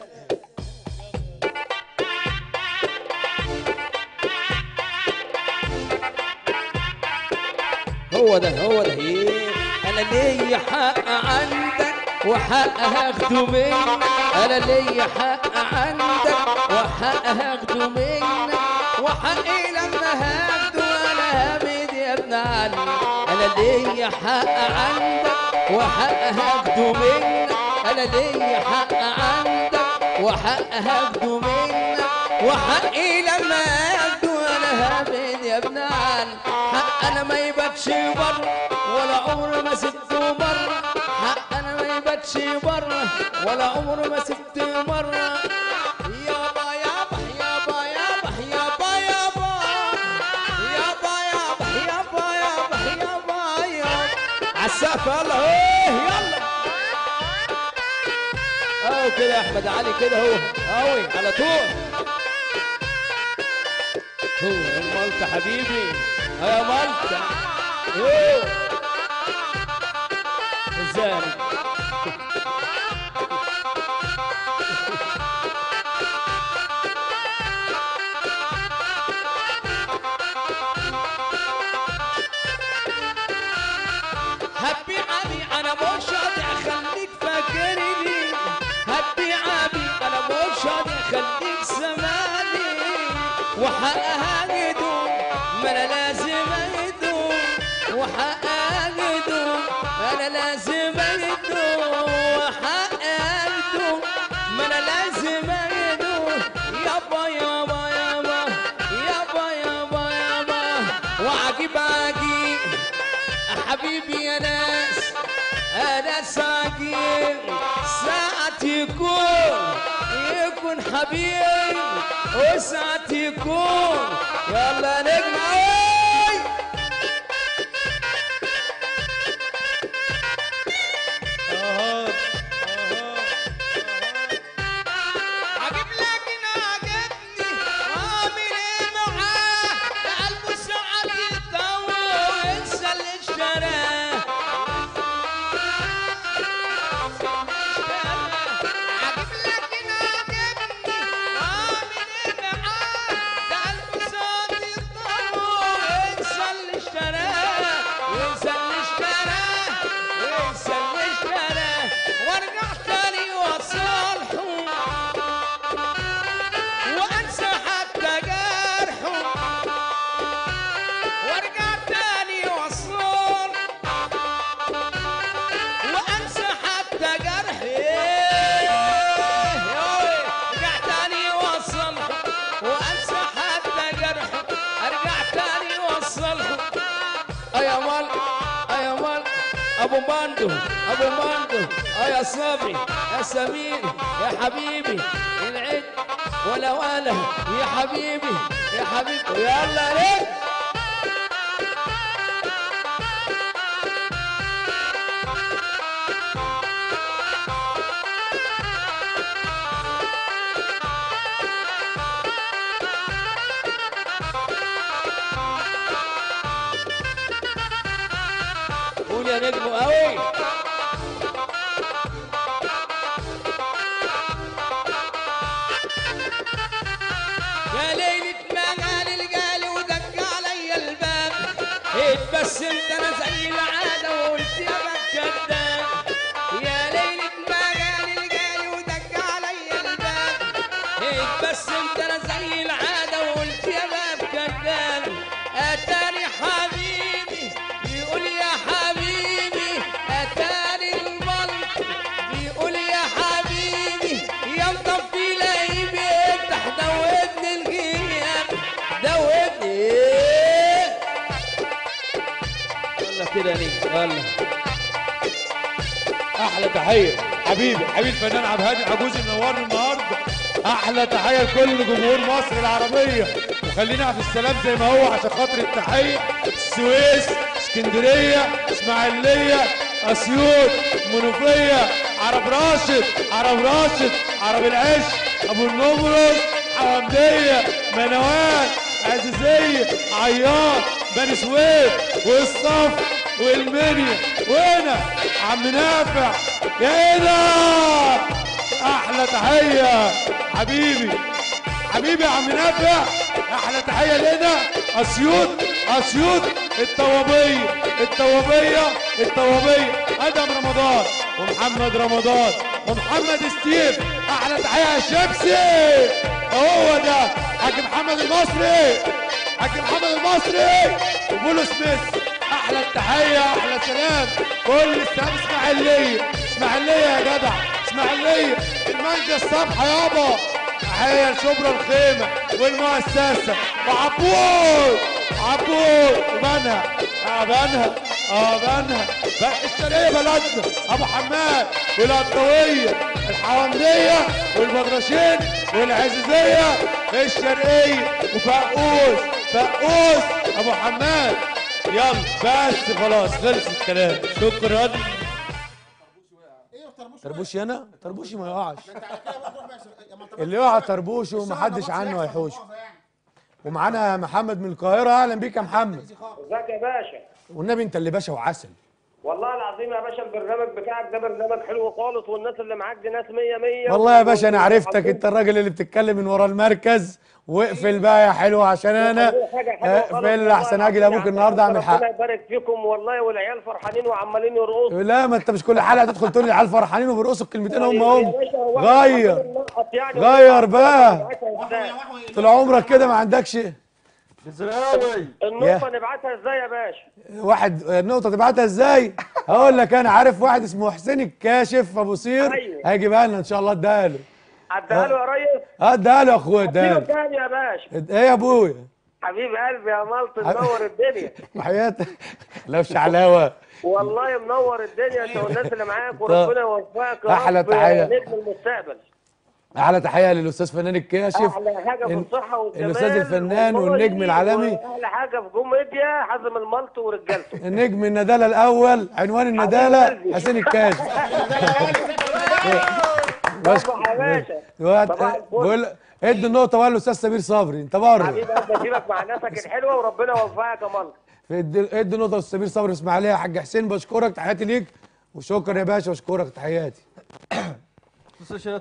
Speaker 7: هو ده هو ده. إيه. أنا ليا حق عندك وحق هاخده منك. أنا ليا حق عندك وحق هاخده منك. وحقي لما هاخده أنا ليا حق عندك وحق هاخده منك. أنا ليا حق عندك وحق هاخده منك. وحقي لما هاخده أنا هامد يا ابن علي حق أنا ما يباتش بره ولا عمر ما سبته بره حق أنا ما يباتش بره ولا عمر ما سبته بره عالسقف يلا. أهو كده يا أحمد علي كده هو. قوي على طول. هو الملطة حبيبي. يا ملطة إزاي؟ حبيبي أنس أنا ساكن ساعة يكون يكون حبيب وساعة يكون يلا نجمع. ابو ماندو ابو ماندو يا صبري يا سمير يا حبيبي العيد ولا ولا يا حبيبي يا حبيبي يلا ليه حبيبي حبيبي
Speaker 1: الفنان عبد الهادي العجوزي منورني النهارده. أحلى تحية لكل جمهور مصر العربية. وخلينا في السلام زي ما هو عشان خاطر التحية. السويس اسكندرية إسماعيلية أسيوط منوفية عرب راشد عرب راشد عرب العش أبو النمرس حوامديه منوات عزيزية عياط بني سويف والصف والمنيا. وهنا عم نافع يا هنا أحلى تحية. حبيبي. حبيبي يا عم نافع. أحلى تحية لنا أسيوط. أسيوط. الطوابيه الطوابيه الطوابيه آدم رمضان. ومحمد رمضان. ومحمد ستيف. أحلى تحية يا شيبسي. هو ده. حاج محمد المصري. حاج محمد المصري. وبولو سميث. أحلى التحيه أحلى سلام. كل السلام اسماعيلية. اسماعيلية يا جدع. اسماعيلية. المانجا الصبح يابا. تحيه لشبرا الخيمة والمؤسسه وعبود عبود آه بنها آه بنها الشرقيه بلدنا أبو حماد. والقطويه الحوامدية. والبدرشين والعزيزية. الشرقية. وفقوس فقوس أبو حماد. يلا بس خلاص خلص الكلام. شكرا. طربوشي أنا طربوشي ما يقعش. اللي يقع طربوشه ومحدش عنه هيحوشه ومعانا محمد من القاهرة أهلا بيك يا محمد.
Speaker 8: ازيك يا باشا؟
Speaker 1: والنبي انت اللي باشا وعسل.
Speaker 8: والله العظيم يا باشا البرنامج بتاعك ده برنامج حلو خالص والناس اللي معاك دي ناس 100 100
Speaker 1: والله يا باشا أنا عرفتك أنت الراجل اللي بتتكلم من ورا المركز. واقفل بقى يا حلو عشان أنا اقفل أحسن أجي لابوك النهارده أعمل حق
Speaker 8: ربنا يبارك فيكم والله والعيال فرحانين وعمالين يرقصوا.
Speaker 1: لا ما أنت مش كل حلقة تدخل تقول لي العيال فرحانين وبيرقصوا الكلمتين هم هم. غير
Speaker 8: يعني
Speaker 1: غير بقى.
Speaker 8: إزاي؟
Speaker 1: طول عمرك كده ما عندكش.
Speaker 8: النقطة نبعتها إزاي يا باشا؟
Speaker 1: واحد النقطة تبعتها إزاي؟ هقول لك أنا عارف واحد اسمه حسين الكاشف أبو صير؟
Speaker 8: أيوة.
Speaker 1: هيجيبها لنا إن شاء الله اديها له
Speaker 8: عدها له يا ريس.
Speaker 1: اديها له يا أخويا اديها له
Speaker 8: تاني يا باشا.
Speaker 1: إيه يا أبويا؟
Speaker 17: حبيب قلبي يا مالط منور الدنيا.
Speaker 1: وحياتك لو شعلاوه
Speaker 17: والله منور الدنيا أنت والناس اللي معاك. وربنا يوفقك رب
Speaker 1: تحية.
Speaker 17: نجم المستقبل.
Speaker 1: أحلى تحية للأستاذ فنان الكاشف
Speaker 17: أحلى حاجة في
Speaker 1: ال-
Speaker 17: الصحة والجمال
Speaker 1: الأستاذ الفنان والنجم العالمي.
Speaker 17: واحلى حاجة في كوميديا حازم الملط ورجالته.
Speaker 1: النجم الندالة الأول عنوان الندالة
Speaker 17: قلبي.
Speaker 1: حسين الكاشف
Speaker 17: باشا. الفل.
Speaker 1: بقول ادي النقطة بقى للأستاذ سمير صبري. أنت بره
Speaker 17: حبيب قلبي اسيبك مع ناسك الحلوة وربنا يوفقك يا ملط
Speaker 1: ادي ادي النقطة للأستاذ سمير صبري اسماعيلية يا حاج حسين بشكرك. تحياتي ليك. وشكرا يا باشا واشكرك تحياتي.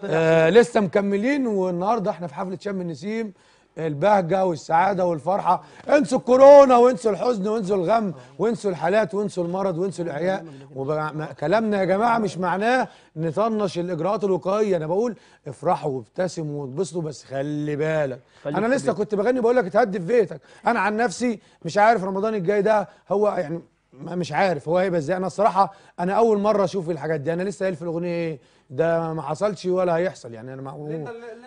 Speaker 1: آه لسه مكملين والنهاردة إحنا في حفلة شم النسيم. البهجة والسعادة والفرحة. انسوا الكورونا وانسوا الحزن وانسوا الغم وانسوا الحالات وانسوا المرض وانسوا الاعياء وكلامنا يا جماعة مش معناه نطنش الإجراءات الوقائية. أنا بقول افرحوا وابتسموا واتبسطوا بس خلي بالك.
Speaker 2: أنا
Speaker 1: لسه. كنت بغني بقول لك اتهدي في بيتك. أنا عن نفسي مش عارف رمضان الجاي ده هو يعني ما- مش عارف هو هيبقى إزاي. أنا الصراحة أنا أول مرة أشوف الحاجات دي. أنا لسه قايل في الأغنية إيه؟ ده ما حصلش ولا هيحصل. يعني أنا ما,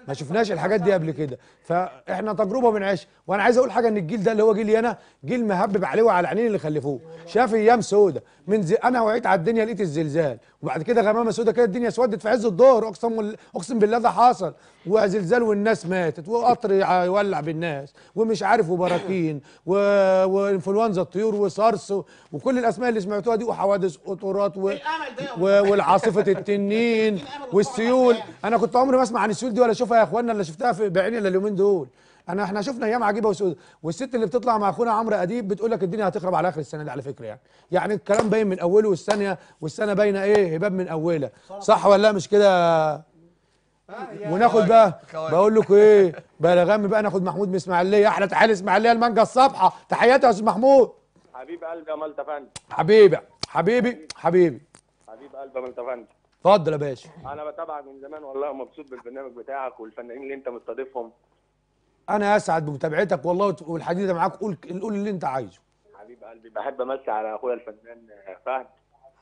Speaker 1: ما شفناش الحاجات دي قبل كده. فإحنا تجربة بنعيش وأنا عايز أقول حاجة إن الجيل ده اللي هو جيلي أنا جيل مهبب عليه وعلى عينين اللي خلفوه. شاف أيام سودة. من زي أنا وعيت على الدنيا لقيت الزلزال. وبعد كده غمامة سودة كده الدنيا اسودت في عز الظهر أقسم وال- أقسم بالله ده حصل. وزلزال والناس ماتت. وقطر يولع بالناس. ومش عارف وبراكين. و... وإنفلونزا الطيور وصرص. و... وكل الأسماء اللي سمعتوها دي. وحوادث قطورات و... و... والعاصفة التنين والسيول. أنا كنت عمري ما أسمع عن السيول دي ولا أشوفها يا اخوانا اللي شفتها في بعيني الا اليومين دول. انا إحنا شفنا أيام عجيبة وسودة والست اللي بتطلع مع أخونا عمرو أديب بتقول لك الدنيا هتخرب على آخر السنة دي على فكرة يعني. يعني الكلام باين من أوله والثانية والسنة باينة إيه؟ هباب من أولها. صح ولا لا؟ مش كده؟ وناخد بقى بقول لكم إيه؟ بلغام بقى ناخد محمود من إسماعيلية. أحلى تحية اسماعيليه المانجا الصبحة. تحياتي يا أستاذ محمود.
Speaker 8: حبيب قلبي يا مالت فندم.
Speaker 1: حبيبي حبيبي حبيبي.
Speaker 8: حبيب قلبي يا مالت فندم.
Speaker 1: اتفضل يا باشا.
Speaker 8: أنا بتابعك من زمان والله مبسوط بالبرنامج بتاعك والفنانين اللي أنت مستضيفهم.
Speaker 1: أنا أسعد بمتابعتك والله والحديث معاك. قول قول اللي أنت عايزه.
Speaker 8: حبيب قلبي بحب أمسي على أخويا الفنان فهد.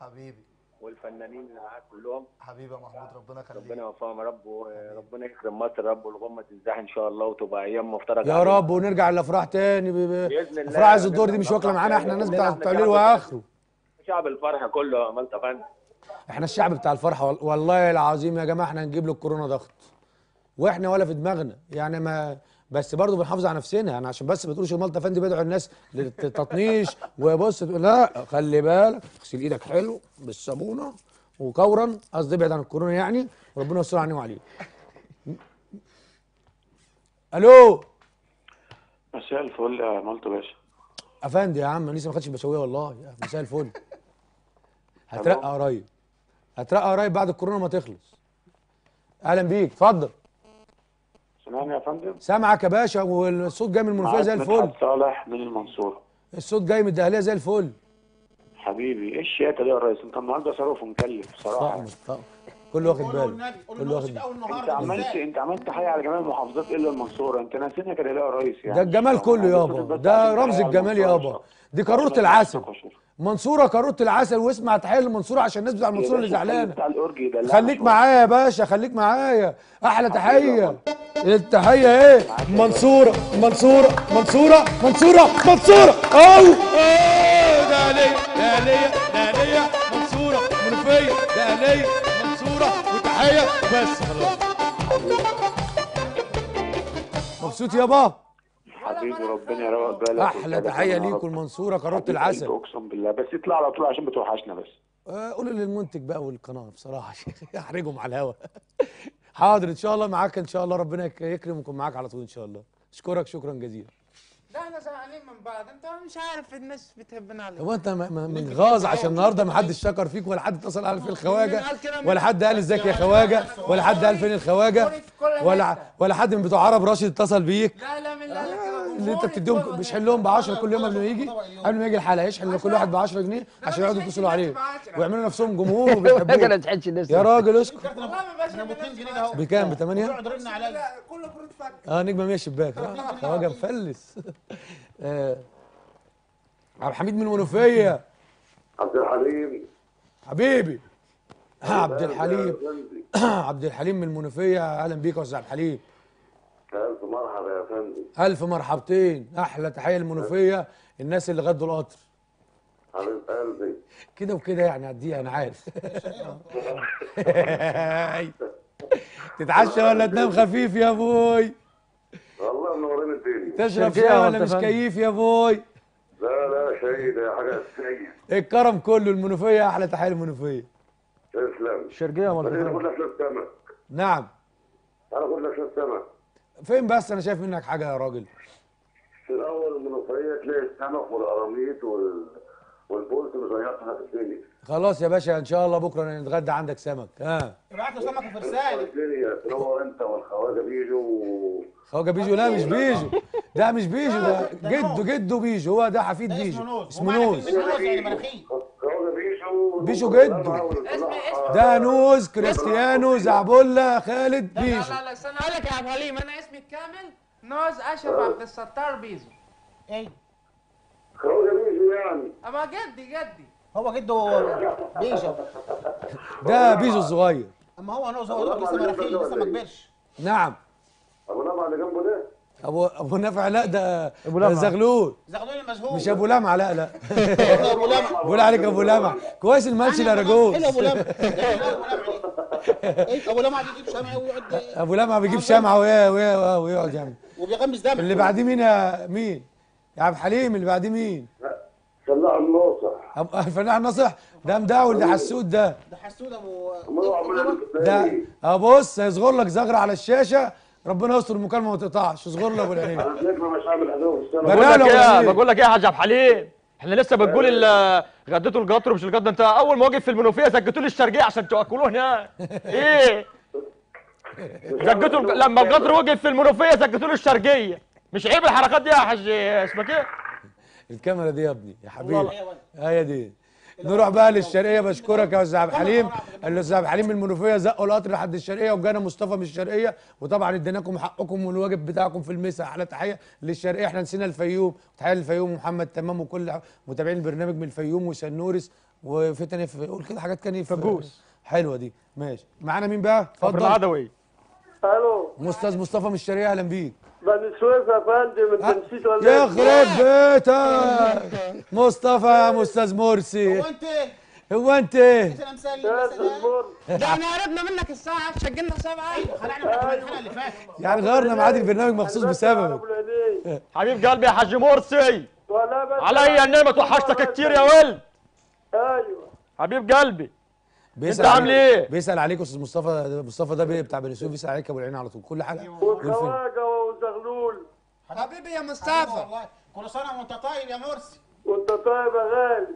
Speaker 3: حبيبي.
Speaker 8: والفنانين اللي معاك كلهم.
Speaker 3: حبيبي يا محمود ربنا يخليك.
Speaker 8: ربنا يوفقهم يا رب وربنا يكرم مصر يا رب والغمة تنزاح إن شاء الله وتبقى أيام مفترجه
Speaker 1: يا
Speaker 8: علينا.
Speaker 1: رب ونرجع للافراح تاني ب- ب-
Speaker 8: بإذن الله.
Speaker 1: افراح عز الدور دي مش واكلة معانا إحنا الناس بتاع الليل واخره
Speaker 8: شعب الفرح كله يا مالت فندم.
Speaker 1: إحنا الشعب بتاع الفرحه وال- والله العظيم يا جماعة إحنا هنجيب له الكورونا ضغط. وإحنا ولا في دماغنا. يعني ما بس برضه بنحافظ على نفسنا. يعني عشان بس ما تقولش المالطه افندي بدعو الناس للتطنيش. وبص تقول لا خلي بالك. اغسل إيدك حلو بالصابونة وكورا قصدي ابعد عن الكورونا يعني. وربنا يستر عني وعليك. ألو؟
Speaker 19: مساء الفل يا مالتو باشا.
Speaker 1: افندي يا عم لسه ما خدتش البشوية والله. مساء الفل. هترقى قريب. هترقى قريب بعد الكورونا ما تخلص. أهلا بيك. اتفضل.
Speaker 19: سامعني يا فندم؟
Speaker 1: سامعك يا باشا والصوت جاي من المنوفيه زي
Speaker 19: معاك
Speaker 1: الفل.
Speaker 19: مدحت صالح من المنصورة.
Speaker 1: الصوت جاي من الدهلية زي الفل.
Speaker 19: حبيبي إيه الشياكة دي يا ريس؟ أنت النهارده صاروخ مكلف بصراحة.
Speaker 1: طقم طقم كل واخد باله. كل واخد
Speaker 19: أنت عملت أنت عملت حاجة على جميع المحافظات إلا المنصورة. أنت ناسينها كده يا ريس يعني.
Speaker 1: ده الجمال كله يابا. ده رمز الجمال يابا. دي كاروره العسل. منصورة كاروره العسل واسمع تحية للمنصوره عشان الناس بتاع المنصوره اللي زعلانة.
Speaker 19: بتاع الاورجي ده
Speaker 1: خليك معايا يا باشا خليك معايا. أحلى تحية. التحية إيه؟ منصورة منصورة منصورة منصورة منصورة. أو! دهليه دهليه دهليه منصورة منوفية دهليه منصورة وتحية بس. خلاص مبسوط يابا
Speaker 19: حبيبي ربنا يروق بالك أحلى تحية.
Speaker 1: ليكم المنصوره
Speaker 19: حبيب
Speaker 1: العسل
Speaker 19: أقسم بالله بس اطلع على طول عشان بتوحشنا بس.
Speaker 1: آه، قولوا للمنتج بقى والقناة بصراحة عشان يحرجهم على الهوا. حاضر إن شاء الله معاك إن شاء الله ربنا يك- يكرم ويكون معاك على طول إن شاء الله. أشكرك شكرا جزيلا.
Speaker 6: ده إحنا زعلانين من بعض. أنت مش عارف الناس بتحبنا عليه
Speaker 1: هو انت من غاز عشان النهارده ما حدش شكر فيك ولا حد اتصل قال فين الخواجه؟ ولا حد قال إزيك يا خواجة ولا حد قال فين الخواجة ولا ولا حد من بتوع عرب راشد اتصل بيك.
Speaker 6: لا لا من لا لا كده.
Speaker 1: اللي انت بتديهم بيشحن لهم ب 10 كل يوم قبل ما يجي قبل ما يجي الحلقة يشحن لكل واحد ب 10 جنيه عشان يقعدوا يتصلوا عليه. ويعملوا نفسهم جمهور وبيحبوك.
Speaker 2: ما تحلش لسه
Speaker 1: يا راجل اسكت.
Speaker 6: والله ما باشا ب 2 جنيه اهو
Speaker 1: بكام؟ ب 8
Speaker 6: لا كله كروت فك
Speaker 1: آه نجمة 100 شباك آه، خواجة مفلس. آه، عبد الحميد من المنوفيه
Speaker 19: عبد الحليم.
Speaker 1: حبيبي. عبد الحليم. عبد الحليم من المنوفيه أهلا بيك يا أستاذ عبد الحليم.
Speaker 19: ألف مرحبا
Speaker 16: يا فندم.
Speaker 1: ألف مرحبتين. أحلى تحية المنوفيه الناس اللي غدوا القطر.
Speaker 16: حبيب قلبي.
Speaker 1: كده وكده يعني عديها أنا عارف. تتعشى ولا تنام خفيف يا
Speaker 16: الدنيا
Speaker 1: تشرب
Speaker 4: شاي
Speaker 1: شاي
Speaker 4: يا
Speaker 1: ولا مش. كيف يا أبوي
Speaker 16: لا لا شيء ده حاجة أساسية.
Speaker 1: الكرم كله المنوفية أحلى تحيه المنوفيه
Speaker 16: تسلم.
Speaker 4: الشرقيه يا
Speaker 16: ناخد لك شوية سمك.
Speaker 1: نعم.
Speaker 16: أنا شوية سمك.
Speaker 1: فين بس؟ أنا شايف منك حاجة يا راجل.
Speaker 16: في الأول المنوفية تلاقي السمك والقراميط وال والبولت مزيطها في الدنيا.
Speaker 1: خلاص يا باشا إن شاء الله بكرة نتغدى عندك سمك. ها؟
Speaker 5: ابعت له سمك فرسان
Speaker 16: الدنيا تنور أنت والخواجة بيجوا.
Speaker 1: خواجة بيجو؟ لا مش بيجو. ده مش بيجو ده جده جده بيجو. هو ده حفيد بيجو. اسمه نوز.
Speaker 5: يعني
Speaker 1: بيجو جده ده نوز كريستيانو زعبولة خالد
Speaker 6: لا
Speaker 1: بيجو
Speaker 6: لا لا استنى أقول لك يا عبد الحليم. أنا اسمي الكامل نوز أشرف عبد الستار بيزو
Speaker 5: إيه؟
Speaker 16: خواجة بيجوا يعني.
Speaker 6: أما جدي جدي.
Speaker 5: هو جده بيجو
Speaker 1: ده بيجو الصغير
Speaker 5: أما هو نوز هو لسه مناخير لسه ما كبرش.
Speaker 1: نعم.
Speaker 16: أبو نبع اللي جنبه ده
Speaker 1: أبو أبو نافع لا ده
Speaker 4: أبو
Speaker 1: ده
Speaker 4: لمعة.
Speaker 1: زغلول.
Speaker 5: زغلول المشهور.
Speaker 1: مش أبو لمعة لا لا.
Speaker 5: أبو لمع
Speaker 1: بقول عليك أبو لمعة. كويس الماتش الاراجوز
Speaker 5: حلو أبو لمع إيه أبو لمع يجيب شمع ويقعد
Speaker 1: أبو لمعة بيجيب شمعه ويقعد يعمل.
Speaker 5: وبيغمس دم
Speaker 1: اللي بعديه مين يا مين؟ يا عبد الحليم اللي بعديه مين؟
Speaker 16: سلاح الناصح
Speaker 1: الفلاح الناصح ده مداول ده حسود ده.
Speaker 5: ده حسود
Speaker 16: أبو
Speaker 1: ده ابص هيصغر لك زغرة على الشاشة. ربنا يستر المكالمة ما تقطعش. اصغر له ابو العين
Speaker 16: أنا فاكر مش عامل أداء في السنة
Speaker 1: بقول
Speaker 4: لك
Speaker 1: إيه.
Speaker 4: بقول لك إيه يا حاج عبد الحليم؟ إحنا لسه بنقول ال- غديتوا القطر مش القطر. أنت أول ما وقف في المنوفية زقتوا لي الشرقية عشان تأكلوه هناك إيه؟ زقتوا الق- لما القطر وقف في المنوفية زقتوا له الشرقية. مش عيب الحركات دي يا حاج اسمك إيه؟
Speaker 1: الكاميرا دي يا ابني يا حبيبي. هي دي. نروح بقى للشرقية بشكرك يا أستاذ عبد الحليم. الأستاذ عبد الحليم من المنوفية زقوا القطر لحد الشرقية وجانا مصطفى من الشرقية. وطبعا اديناكم حقكم والواجب بتاعكم في المسا أحلى تحية للشرقية. إحنا نسينا الفيوم. تحية للفيوم ومحمد تمام وكل متابعين البرنامج من الفيوم وسنورس وفي تاني في قول كده حاجات تانية في
Speaker 4: فجوس.
Speaker 1: حلوة دي. ماشي. معانا مين بقى؟ اتفضل.
Speaker 4: العدوي
Speaker 8: ألو.
Speaker 1: أستاذ مصطفى من الشرقية أهلا بيك.
Speaker 8: بني سويف يا فندم انت نسيت ولا
Speaker 1: يا
Speaker 8: إيه؟
Speaker 1: خرب بيتك. مصطفى يا أستاذ مرسي.
Speaker 5: هو أنت؟
Speaker 1: هو أنت؟
Speaker 5: أنت الامثال ده
Speaker 6: إحنا هربنا منك الساعة سجلنا سبعه
Speaker 5: خلعنا من الحلقة اللي فاتت
Speaker 1: يعني غيرنا ميعاد البرنامج مخصوص بسببك
Speaker 8: العينين
Speaker 4: حبيب قلبي يا حاج مرسي. عليا النعمة توحشتك كتير يا ولد.
Speaker 8: أيوه.
Speaker 4: حبيب قلبي.
Speaker 1: بيسأل
Speaker 4: انت عامل
Speaker 1: عليك-
Speaker 4: إيه؟
Speaker 1: بيسأل عليك أستاذ مصطفى مصطفى ده بتاع بني سويف بيسأل عليك أبو العين على طول. كل حلقه
Speaker 8: والخواجة وزغلول.
Speaker 6: حبيبي يا مصطفى.
Speaker 5: والله كل سنه وانت طيب يا مرسي
Speaker 8: وانت طيب يا غالي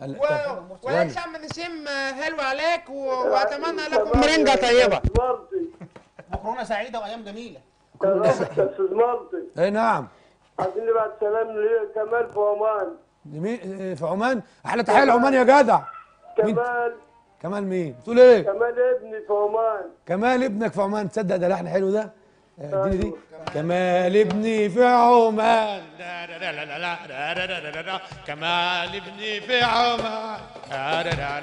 Speaker 1: قال-
Speaker 6: و... وعيد شم نسيم حلو عليك و... وأتمنى لكم
Speaker 8: مرتي
Speaker 5: مكرونة سعيدة وأيام جميلة.
Speaker 8: يا أستاذ مرتي
Speaker 1: اي نعم.
Speaker 8: عايزين نبعت سلام لكمال في عمان.
Speaker 1: إيه، في عمان. أحلى تحية لعمان يا جدع؟
Speaker 8: كمال.
Speaker 1: كمال مين بتقول إيه
Speaker 8: كمال ابني في عمان
Speaker 1: كمال ابنك في عمان تصدق ده لحن حلو ده آه، اديني دي كمال ابني في عمان
Speaker 9: كمال ابني في عمان لا لا لا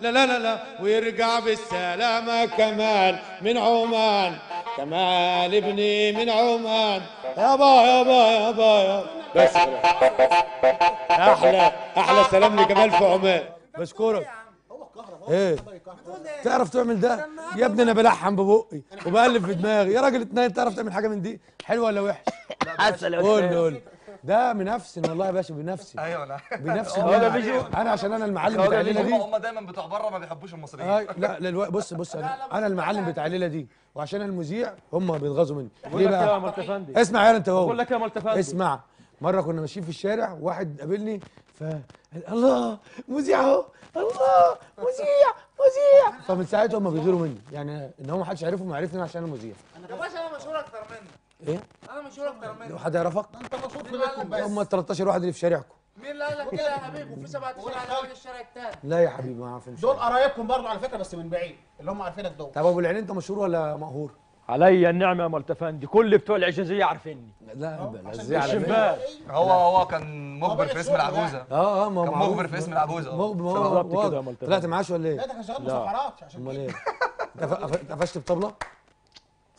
Speaker 9: لا لا لا لا ويرجع بالسلامة كمال من عمان كمال ابني من عمان يابا يابا يابا يابا بس. أحلى أحلى سلام لكمال في عمان.
Speaker 1: بشكرك. إيه. تعرف تعمل ده؟ يا ابني أنا بلحن ببقي وبقلب في دماغي. يا راجل اتنين تعرف تعمل حاجة من دي؟ حلوة ولا وحش
Speaker 2: يا
Speaker 1: قول. قول ده بنفسي والله يا باشا بنفسي.
Speaker 3: أيوه لا.
Speaker 1: بنفسي.
Speaker 3: هو
Speaker 1: والله.
Speaker 3: ده بيجي-
Speaker 1: أنا عشان أنا المعلم بتاع
Speaker 3: الليلة
Speaker 1: دي.
Speaker 3: هم دايما بتوع بره ما بيحبوش المصريين.
Speaker 1: آه لا لا بص بص أنا أنا المعلم بتاع الليلة دي. وعشان المذيع هم بيتغاظوا مني.
Speaker 4: بقول
Speaker 1: ليه بقى؟ اسمع يا أنت هو.
Speaker 4: بقول لك يا ملتفندي.
Speaker 1: اسمع. مرة كنا ماشيين في الشارع واحد قابلني ف الله مذيع أهو الله مذيع مذيع. فمن ساعتها هم بيغيروا مني يعني إن هو ما حدش عارفهم عرفني عشان أنا مذيع.
Speaker 6: يا باشا أنا مشهور أكتر منك.
Speaker 1: إيه؟
Speaker 6: أنا مشهور أكتر منك.
Speaker 1: لو حد يعرفك.
Speaker 5: أنت مبسوط في بيتكم بس.
Speaker 1: هم ال 13 واحد اللي في شارعكم.
Speaker 6: مين اللي قال لك كده يا حبيبي؟ وفي 17 على وجه الشارع التاني.
Speaker 1: لا يا حبيبي ما اعرفهمش
Speaker 5: دول قرايبكم برضو على فكرة بس من بعيد اللي هم عارفينك دول
Speaker 1: طب أبو العين أنت مشهور ولا مقهور؟
Speaker 4: عليا النعمة يا ملتفندي كل بتوع العجازية عارفيني
Speaker 1: لا
Speaker 5: عشان
Speaker 1: إزاي على؟
Speaker 4: الشمال
Speaker 3: هو هو كان مخبر في اسم العجوزة
Speaker 1: آه آه ما هو
Speaker 3: كان. مخبر في اسم العجوزة
Speaker 1: مخبر
Speaker 4: بالظبط كده يا. ملتزم.
Speaker 1: طلعت معاش ولا
Speaker 5: لا
Speaker 1: إيه؟
Speaker 5: ده كان شغال
Speaker 1: لا.
Speaker 5: مسحرات عشان
Speaker 1: أمال
Speaker 5: كده
Speaker 1: إيه؟ قف- قف- قفشت بطبله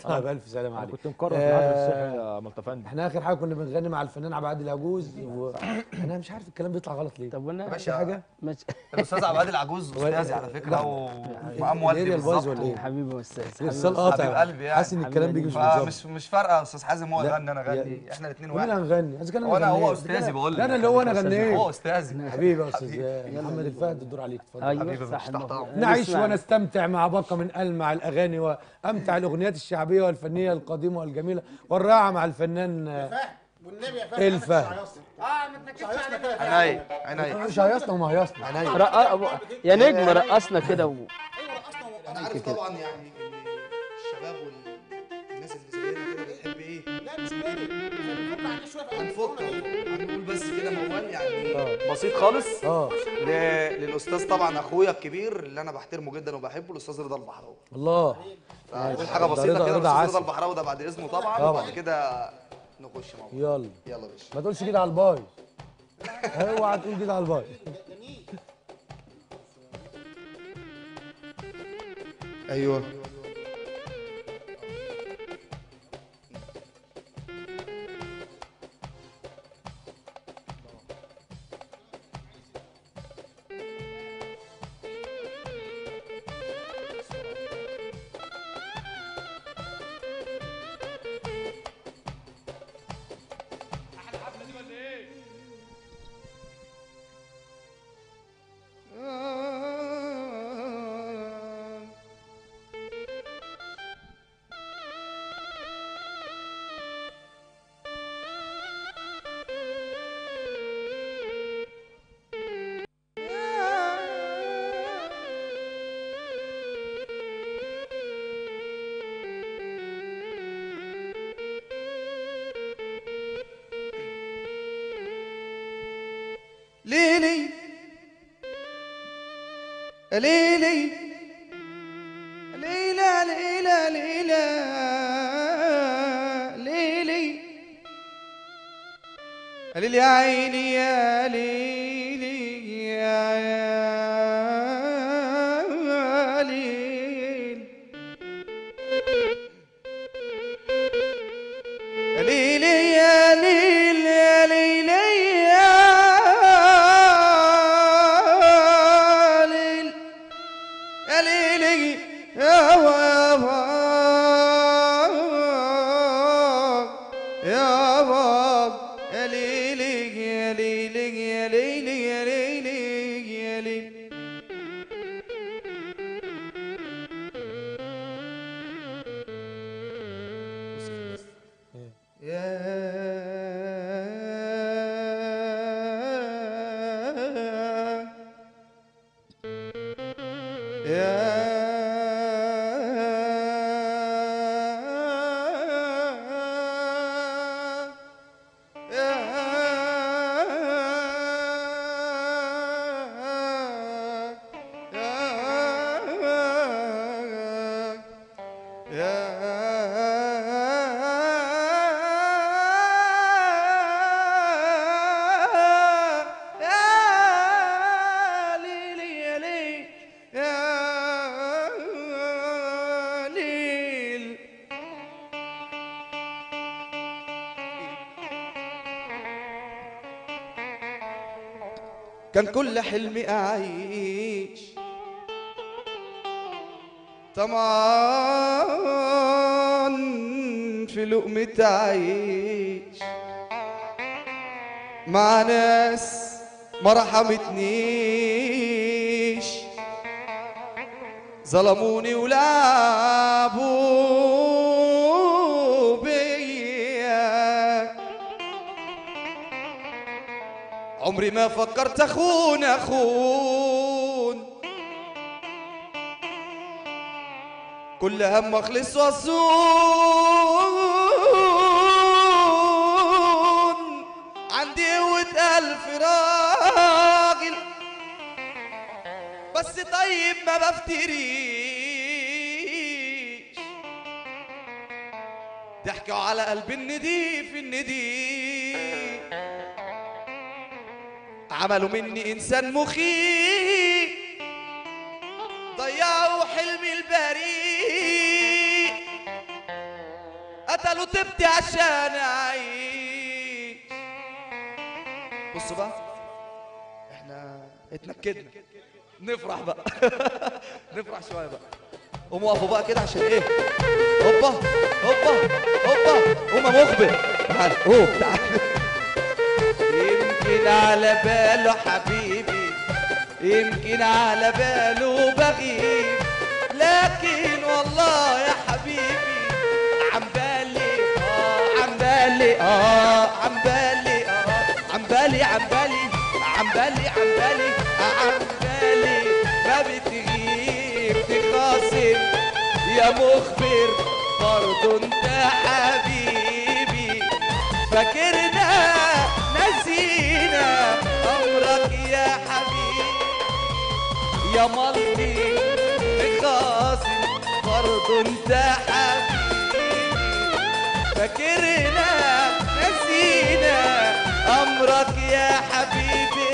Speaker 1: طيب ألف سلامة
Speaker 4: أنا
Speaker 1: عليك.
Speaker 4: كنت مقرر في
Speaker 1: آه،
Speaker 4: الصحي يا ملطفندي
Speaker 1: إحنا آخر حاجة كنا بنغني مع الفنان عبد العادل العجوز و... أنا مش عارف الكلام بيطلع غلط ليه.
Speaker 7: طب وأنا
Speaker 1: في حاجة؟
Speaker 9: الأستاذ عبد العادل العجوز استاذي على
Speaker 1: لا.
Speaker 9: فكره ومقام والدي
Speaker 1: الاريا البايظ
Speaker 9: بالظبط.
Speaker 1: ولا إيه؟
Speaker 7: حبيبي أستاذ
Speaker 1: الاتصال قاطع
Speaker 9: حبيب قلبي يعني.
Speaker 1: حاسس إن الكلام بيجي مش بالظبط.
Speaker 9: مش مش فارقة يا أستاذ حازم هو
Speaker 1: لا.
Speaker 9: يغني أنا
Speaker 1: يا-
Speaker 9: اغني إحنا الاثنين
Speaker 1: وأنا
Speaker 9: واحد.
Speaker 1: هنغني؟ اذا كان
Speaker 9: هو أنا هو
Speaker 1: غنيت.
Speaker 9: أستاذي بقول لك.
Speaker 1: أنا اللي هو أنا غنيت.
Speaker 9: هو أستاذي.
Speaker 1: حبيبي يا أستاذ محمد الفهد الدور عليك. اتفضل.
Speaker 7: أيوة،
Speaker 9: حبيبي
Speaker 1: نعيش. ونستمتع مع باقة من ألمع الأغاني وأمتع الأغنيات الشعبية والفنية القديمة والجميلة والرائعة مع الفنان
Speaker 5: والنبي يا فهد
Speaker 1: الفهد.
Speaker 6: آه ما تنكدش علينا.
Speaker 9: عينيا عينيا
Speaker 1: مش هيصنا وما هيصنا
Speaker 9: عينيا.
Speaker 7: يا نجم رقصنا كده و...
Speaker 9: أنا عارف طبعا يعني إن الشباب والناس اللي زينا كده بتحب إيه؟
Speaker 5: لا مش
Speaker 9: هنفك هنقول بس كده موال يعني
Speaker 1: آه.
Speaker 9: بسيط خالص.
Speaker 1: آه.
Speaker 9: ل... للأستاذ طبعا أخويا الكبير اللي أنا بحترمه جدا وبحبه الأستاذ رضا البحراوي.
Speaker 1: الله.
Speaker 9: فنقول حاجة
Speaker 1: بسيطة
Speaker 9: كده
Speaker 1: الأستاذ.
Speaker 9: رضا البحراوي ده بعد إذنه طبعا
Speaker 1: طبعا.
Speaker 9: وبعد كده نخش مع بعض.
Speaker 1: يلا.
Speaker 9: يلا يا باشا
Speaker 1: ما تقولش كده على الباي. اوعى تقول كده على الباي.
Speaker 9: أيوه. ليلي ليلى ليلى ليلى ليلي. ليلي يا عيني يا ليلي كان كل حلمي أعيش. طمعان في لقمة عيش. مع ناس ما رحمتنيش. ظلموني ولعبوا عمري ما فكرت أخون أخون. كل هم أخلص وأصون. عندي قوة ألف راجل. بس طيب ما بفتريش. ضحكوا على قلب النديف النديف. عملوا مني إنسان مخيف. ضيعوا حلمي البريء. قتلوا طيبتي عشان أعيش. بصوا بقى إحنا اتنكدنا. نفرح بقى. نفرح شوية بقى. قوموا وقفوا بقى كده عشان إيه؟ هوبا هوبا هوبا. قوم يا مخبر. تعال قوم تعال. يمكن على باله حبيبي يمكن على باله بغيب لكن والله يا حبيبي عم بالي آه عم بالي آه عم بالي آه عم بالي عم بالي عم بالي عم بالي عم بالي. ما بتغيب تخاصم يا مخبر برضو انت حبيبي. فاكرنا نسينا امرك يا حبيبي. يا مالتي خاصم برضو انت حبيبي. فاكرنا نسينا امرك يا حبيبي.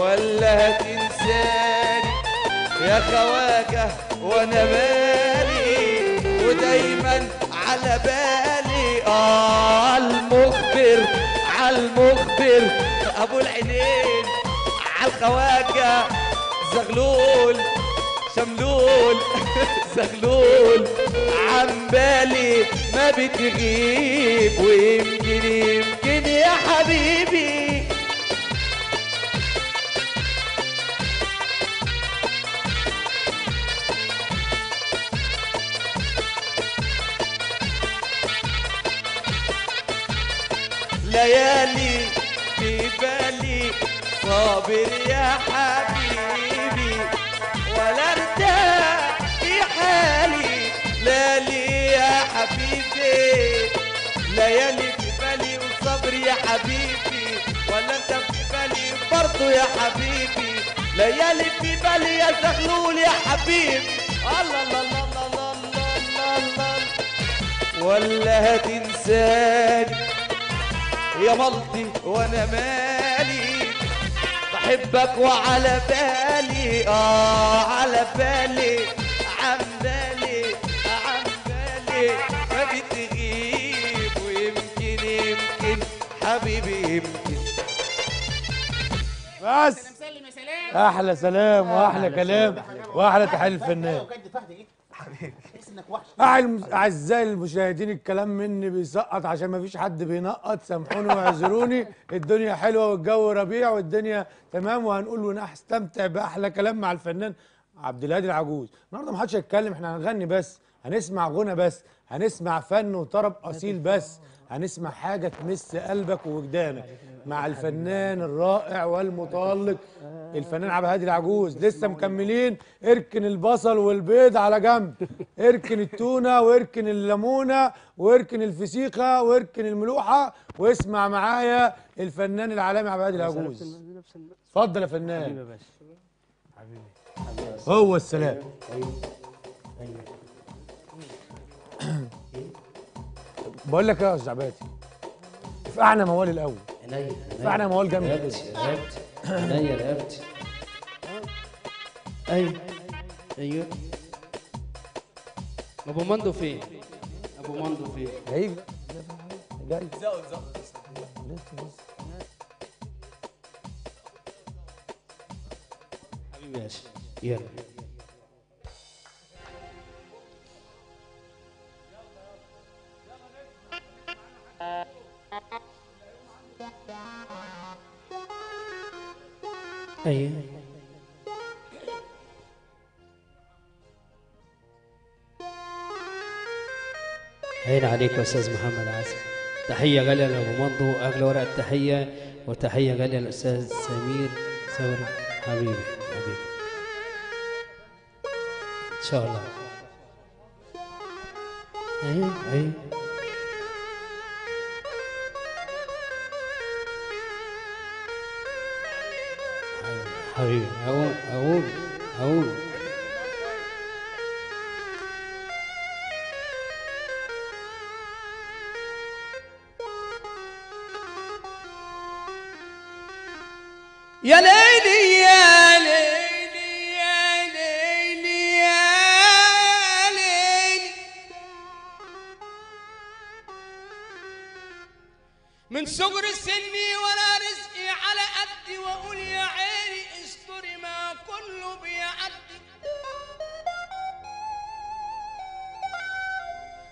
Speaker 9: ولا هتنساني يا خواجة وأنا مالي ودايما على بالي. آه المخبر المخبر أبو العينين على الخواجة. زغلول شملول زغلول. عن بالي ما بتغيب ويمكن يمكن يا حبيبي ليالي في بالي صابر يا حبيبي. ولا ارتاح في حالي ليالي يا حبيبي. ليالي في بالي وصبر يا حبيبي. ولا انت في بالي برضو يا حبيبي. ليالي في بالي يا زغلول يا حبيبي. الله الله الله الله الله الله ولا هتنساني يا ملطي وأنا مالي. بحبك وعلى بالي آه على بالي. عن بالي عن بالي. ما بتغيب ويمكن يمكن حبيبي يمكن.
Speaker 1: بس. أحلى سلام. وأحلى كلام
Speaker 5: وأحلى فهد إيه حبيبي. تحس إنك وحش.
Speaker 1: أعزائي المشاهدين الكلام مني بيسقط عشان ما فيش حد بينقط سامحوني واعذروني. الدنيا حلوة والجو ربيع والدنيا تمام وهنقول ونستمتع بأحلى كلام مع الفنان عبد الهادي العجوز. النهارده ما حدش هيتكلم إحنا هنغني بس هنسمع غنى بس هنسمع فن وطرب أصيل بس. هنسمع حاجة تمس قلبك ووجدانك مع الفنان الرائع والمتألق الفنان عبد الهادي العجوز. لسه مكملين. اركن البصل والبيض على جنب. اركن التونة واركن الليمونة واركن الفسيخة واركن الملوحة. واسمع معايا الفنان العالمي عبد الهادي العجوز. اتفضل يا
Speaker 20: حبيبي يا
Speaker 1: فنان
Speaker 20: باشا. حبيبي.
Speaker 1: هو السلام.
Speaker 20: أيوه أيوه.
Speaker 1: بقول لك إيه يا أستاذ عباتي افقعنا موال الأول.
Speaker 7: عينيا
Speaker 1: افقعنا موال جامد.
Speaker 7: رقبتي رقبتي عينيا رقبتي. أيوه أيوه. أبو مندو فين؟ أبو مندو فين؟
Speaker 1: هيجي جاي
Speaker 7: حبيبي يا شيخ يلا. أيوه عين عليك يا أستاذ محمد عسل تحية غالية لابو مندو اغلى ورقه التحيه وتحية غالية للاستاذ سمير ثوري حبيبي حبيبي. إن شاء الله. أيوه أيوه حبيبي. اقوم
Speaker 21: يا ليلي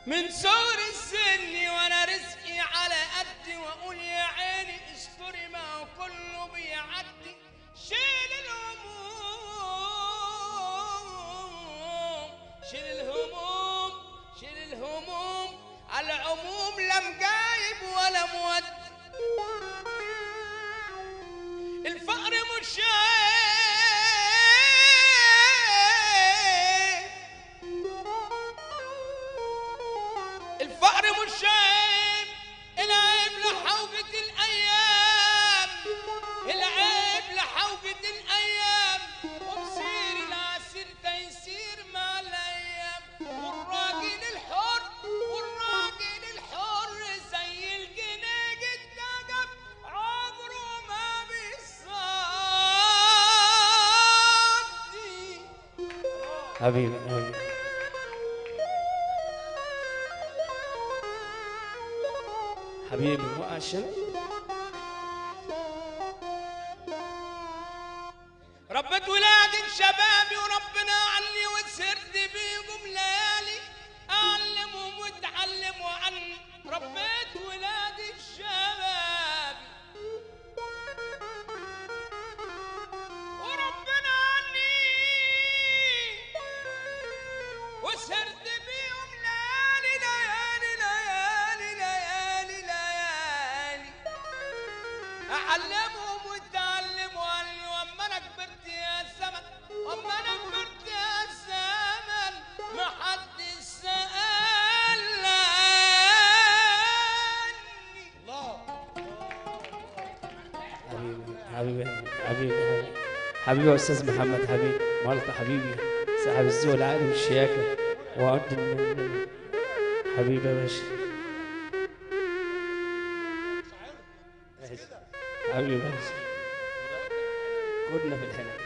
Speaker 22: من سور السن وأنا رزقي على قدي وأقول يا عيني استري ما هو كله بيعدي. شيل الهموم شيل الهموم شيل الهموم. على العموم لا مجايب ولا مودي الفقر مش شايل والشيب العيب لحوقة الأيام. العيب لحوقة الأيام. وبصير العسير تيسير مع الأيام والراجل الحر والراجل الحر زي الجنيج الدجب عمره ما بيصدي
Speaker 7: حبيبي حبيبي حبيبي
Speaker 22: مؤاشر
Speaker 7: حبيبي أستاذ محمد حبيبي. مالطة حبيبي صاحب الذوق العالي والشياكة وعد حبيبي ماشي حبيبي يا كنا في الحلم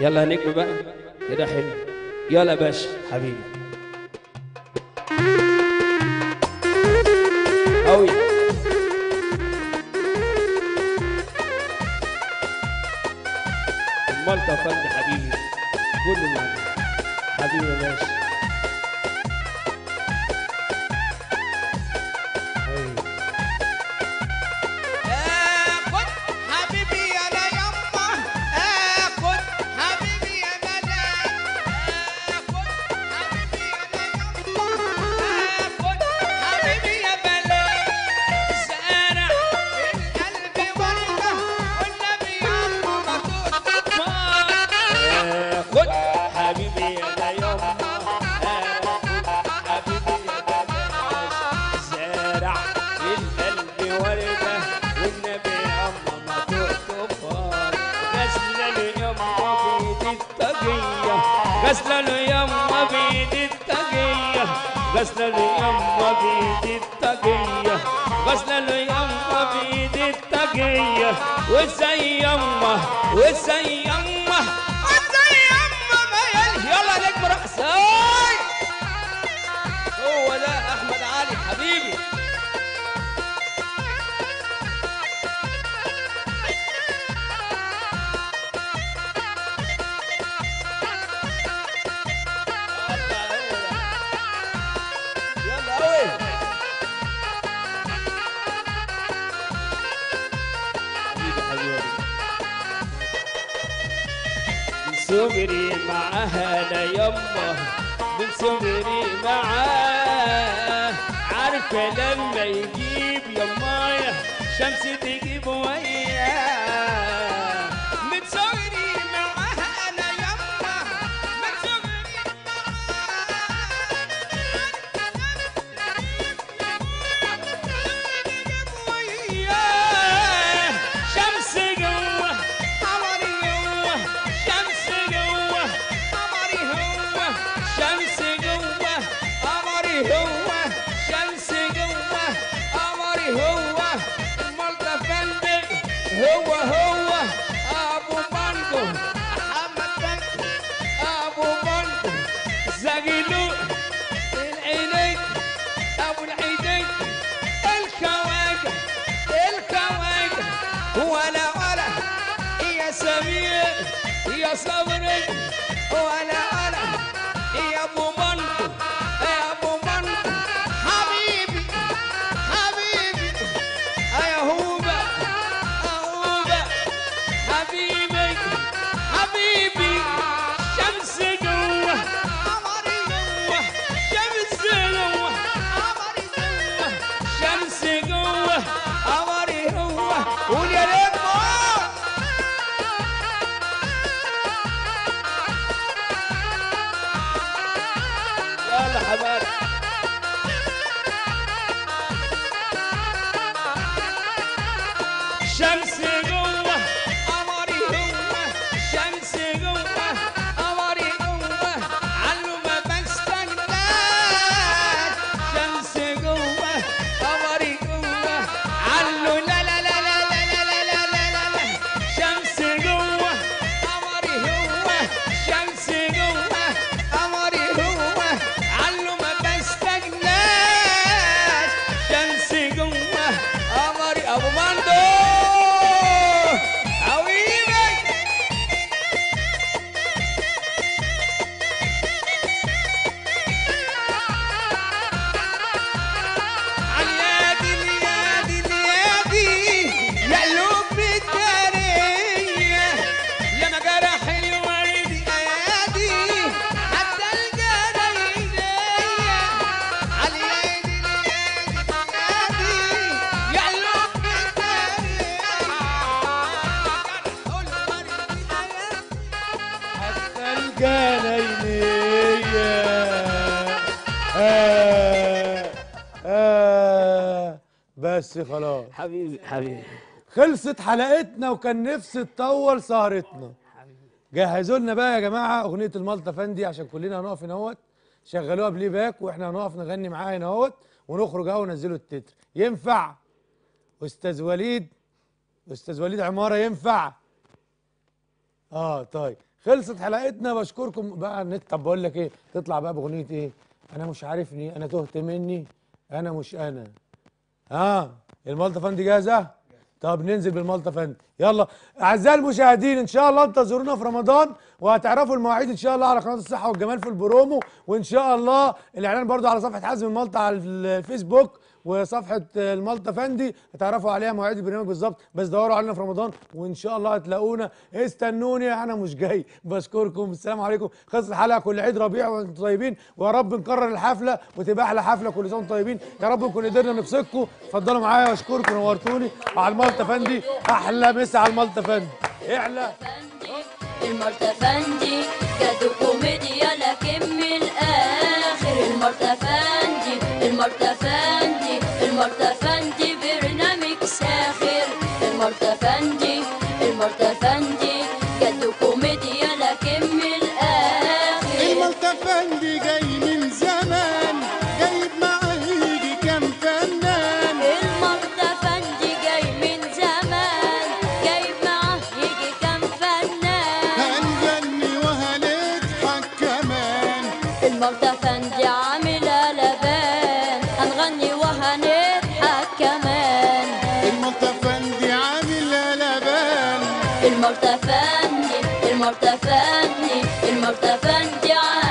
Speaker 7: يلا نجم بقى. إيه كده حلو. يلا باشا. حبيبي. قوي المالطة فن حبيبي. حبيبي
Speaker 22: حبيبي.
Speaker 1: خلصت حلقتنا وكان نفسي تطول سهرتنا. جهزوا لنا بقى يا جماعة أغنية الملط افندي عشان كلنا هنقف هنا أهوت. شغلوها playback وإحنا هنقف نغني معاها هنا أهوت ونخرج أهو وننزلوا التتر. ينفع؟ أستاذ وليد أستاذ وليد عمارة ينفع؟ آه طيب. خلصت حلقتنا بشكركم بقى. النت طب بقول لك إيه تطلع بقى بأغنية إيه؟ أنا مش عارفني أنا تهت مني أنا مش أنا. آه. المالطا فندي جاهزة؟ طب ننزل بالمالطا فندي يلا أعزائي المشاهدين إن شاء الله انتظرونا في رمضان وهتعرفوا المواعيد إن شاء الله على قناة الصحة والجمال في البرومو وإن شاء الله الإعلان برضو على صفحة حازم المالطا على الفيسبوك. وصفحة المالطا فندي هتعرفوا عليها مواعيد البرنامج بالظبط بس دوروا علينا في رمضان وإن شاء الله هتلاقونا. استنوني أنا مش جاي. بشكركم السلام عليكم. خلص الحلقة كل عيد ربيع وأنتم طيبين ويا رب نكرر الحفلة وتبقى أحلى حفلة كل سنة وأنتم طيبين. يا رب نكون قدرنا نبسطكم اتفضلوا معايا واشكركم نورتوني على المالطا فندي. أحلى مسا على المالطا فندي. أحلى.
Speaker 23: المرتفندي جد كوميديا لكن من الآخر المرتفندي المرتفندي مرتفع جعل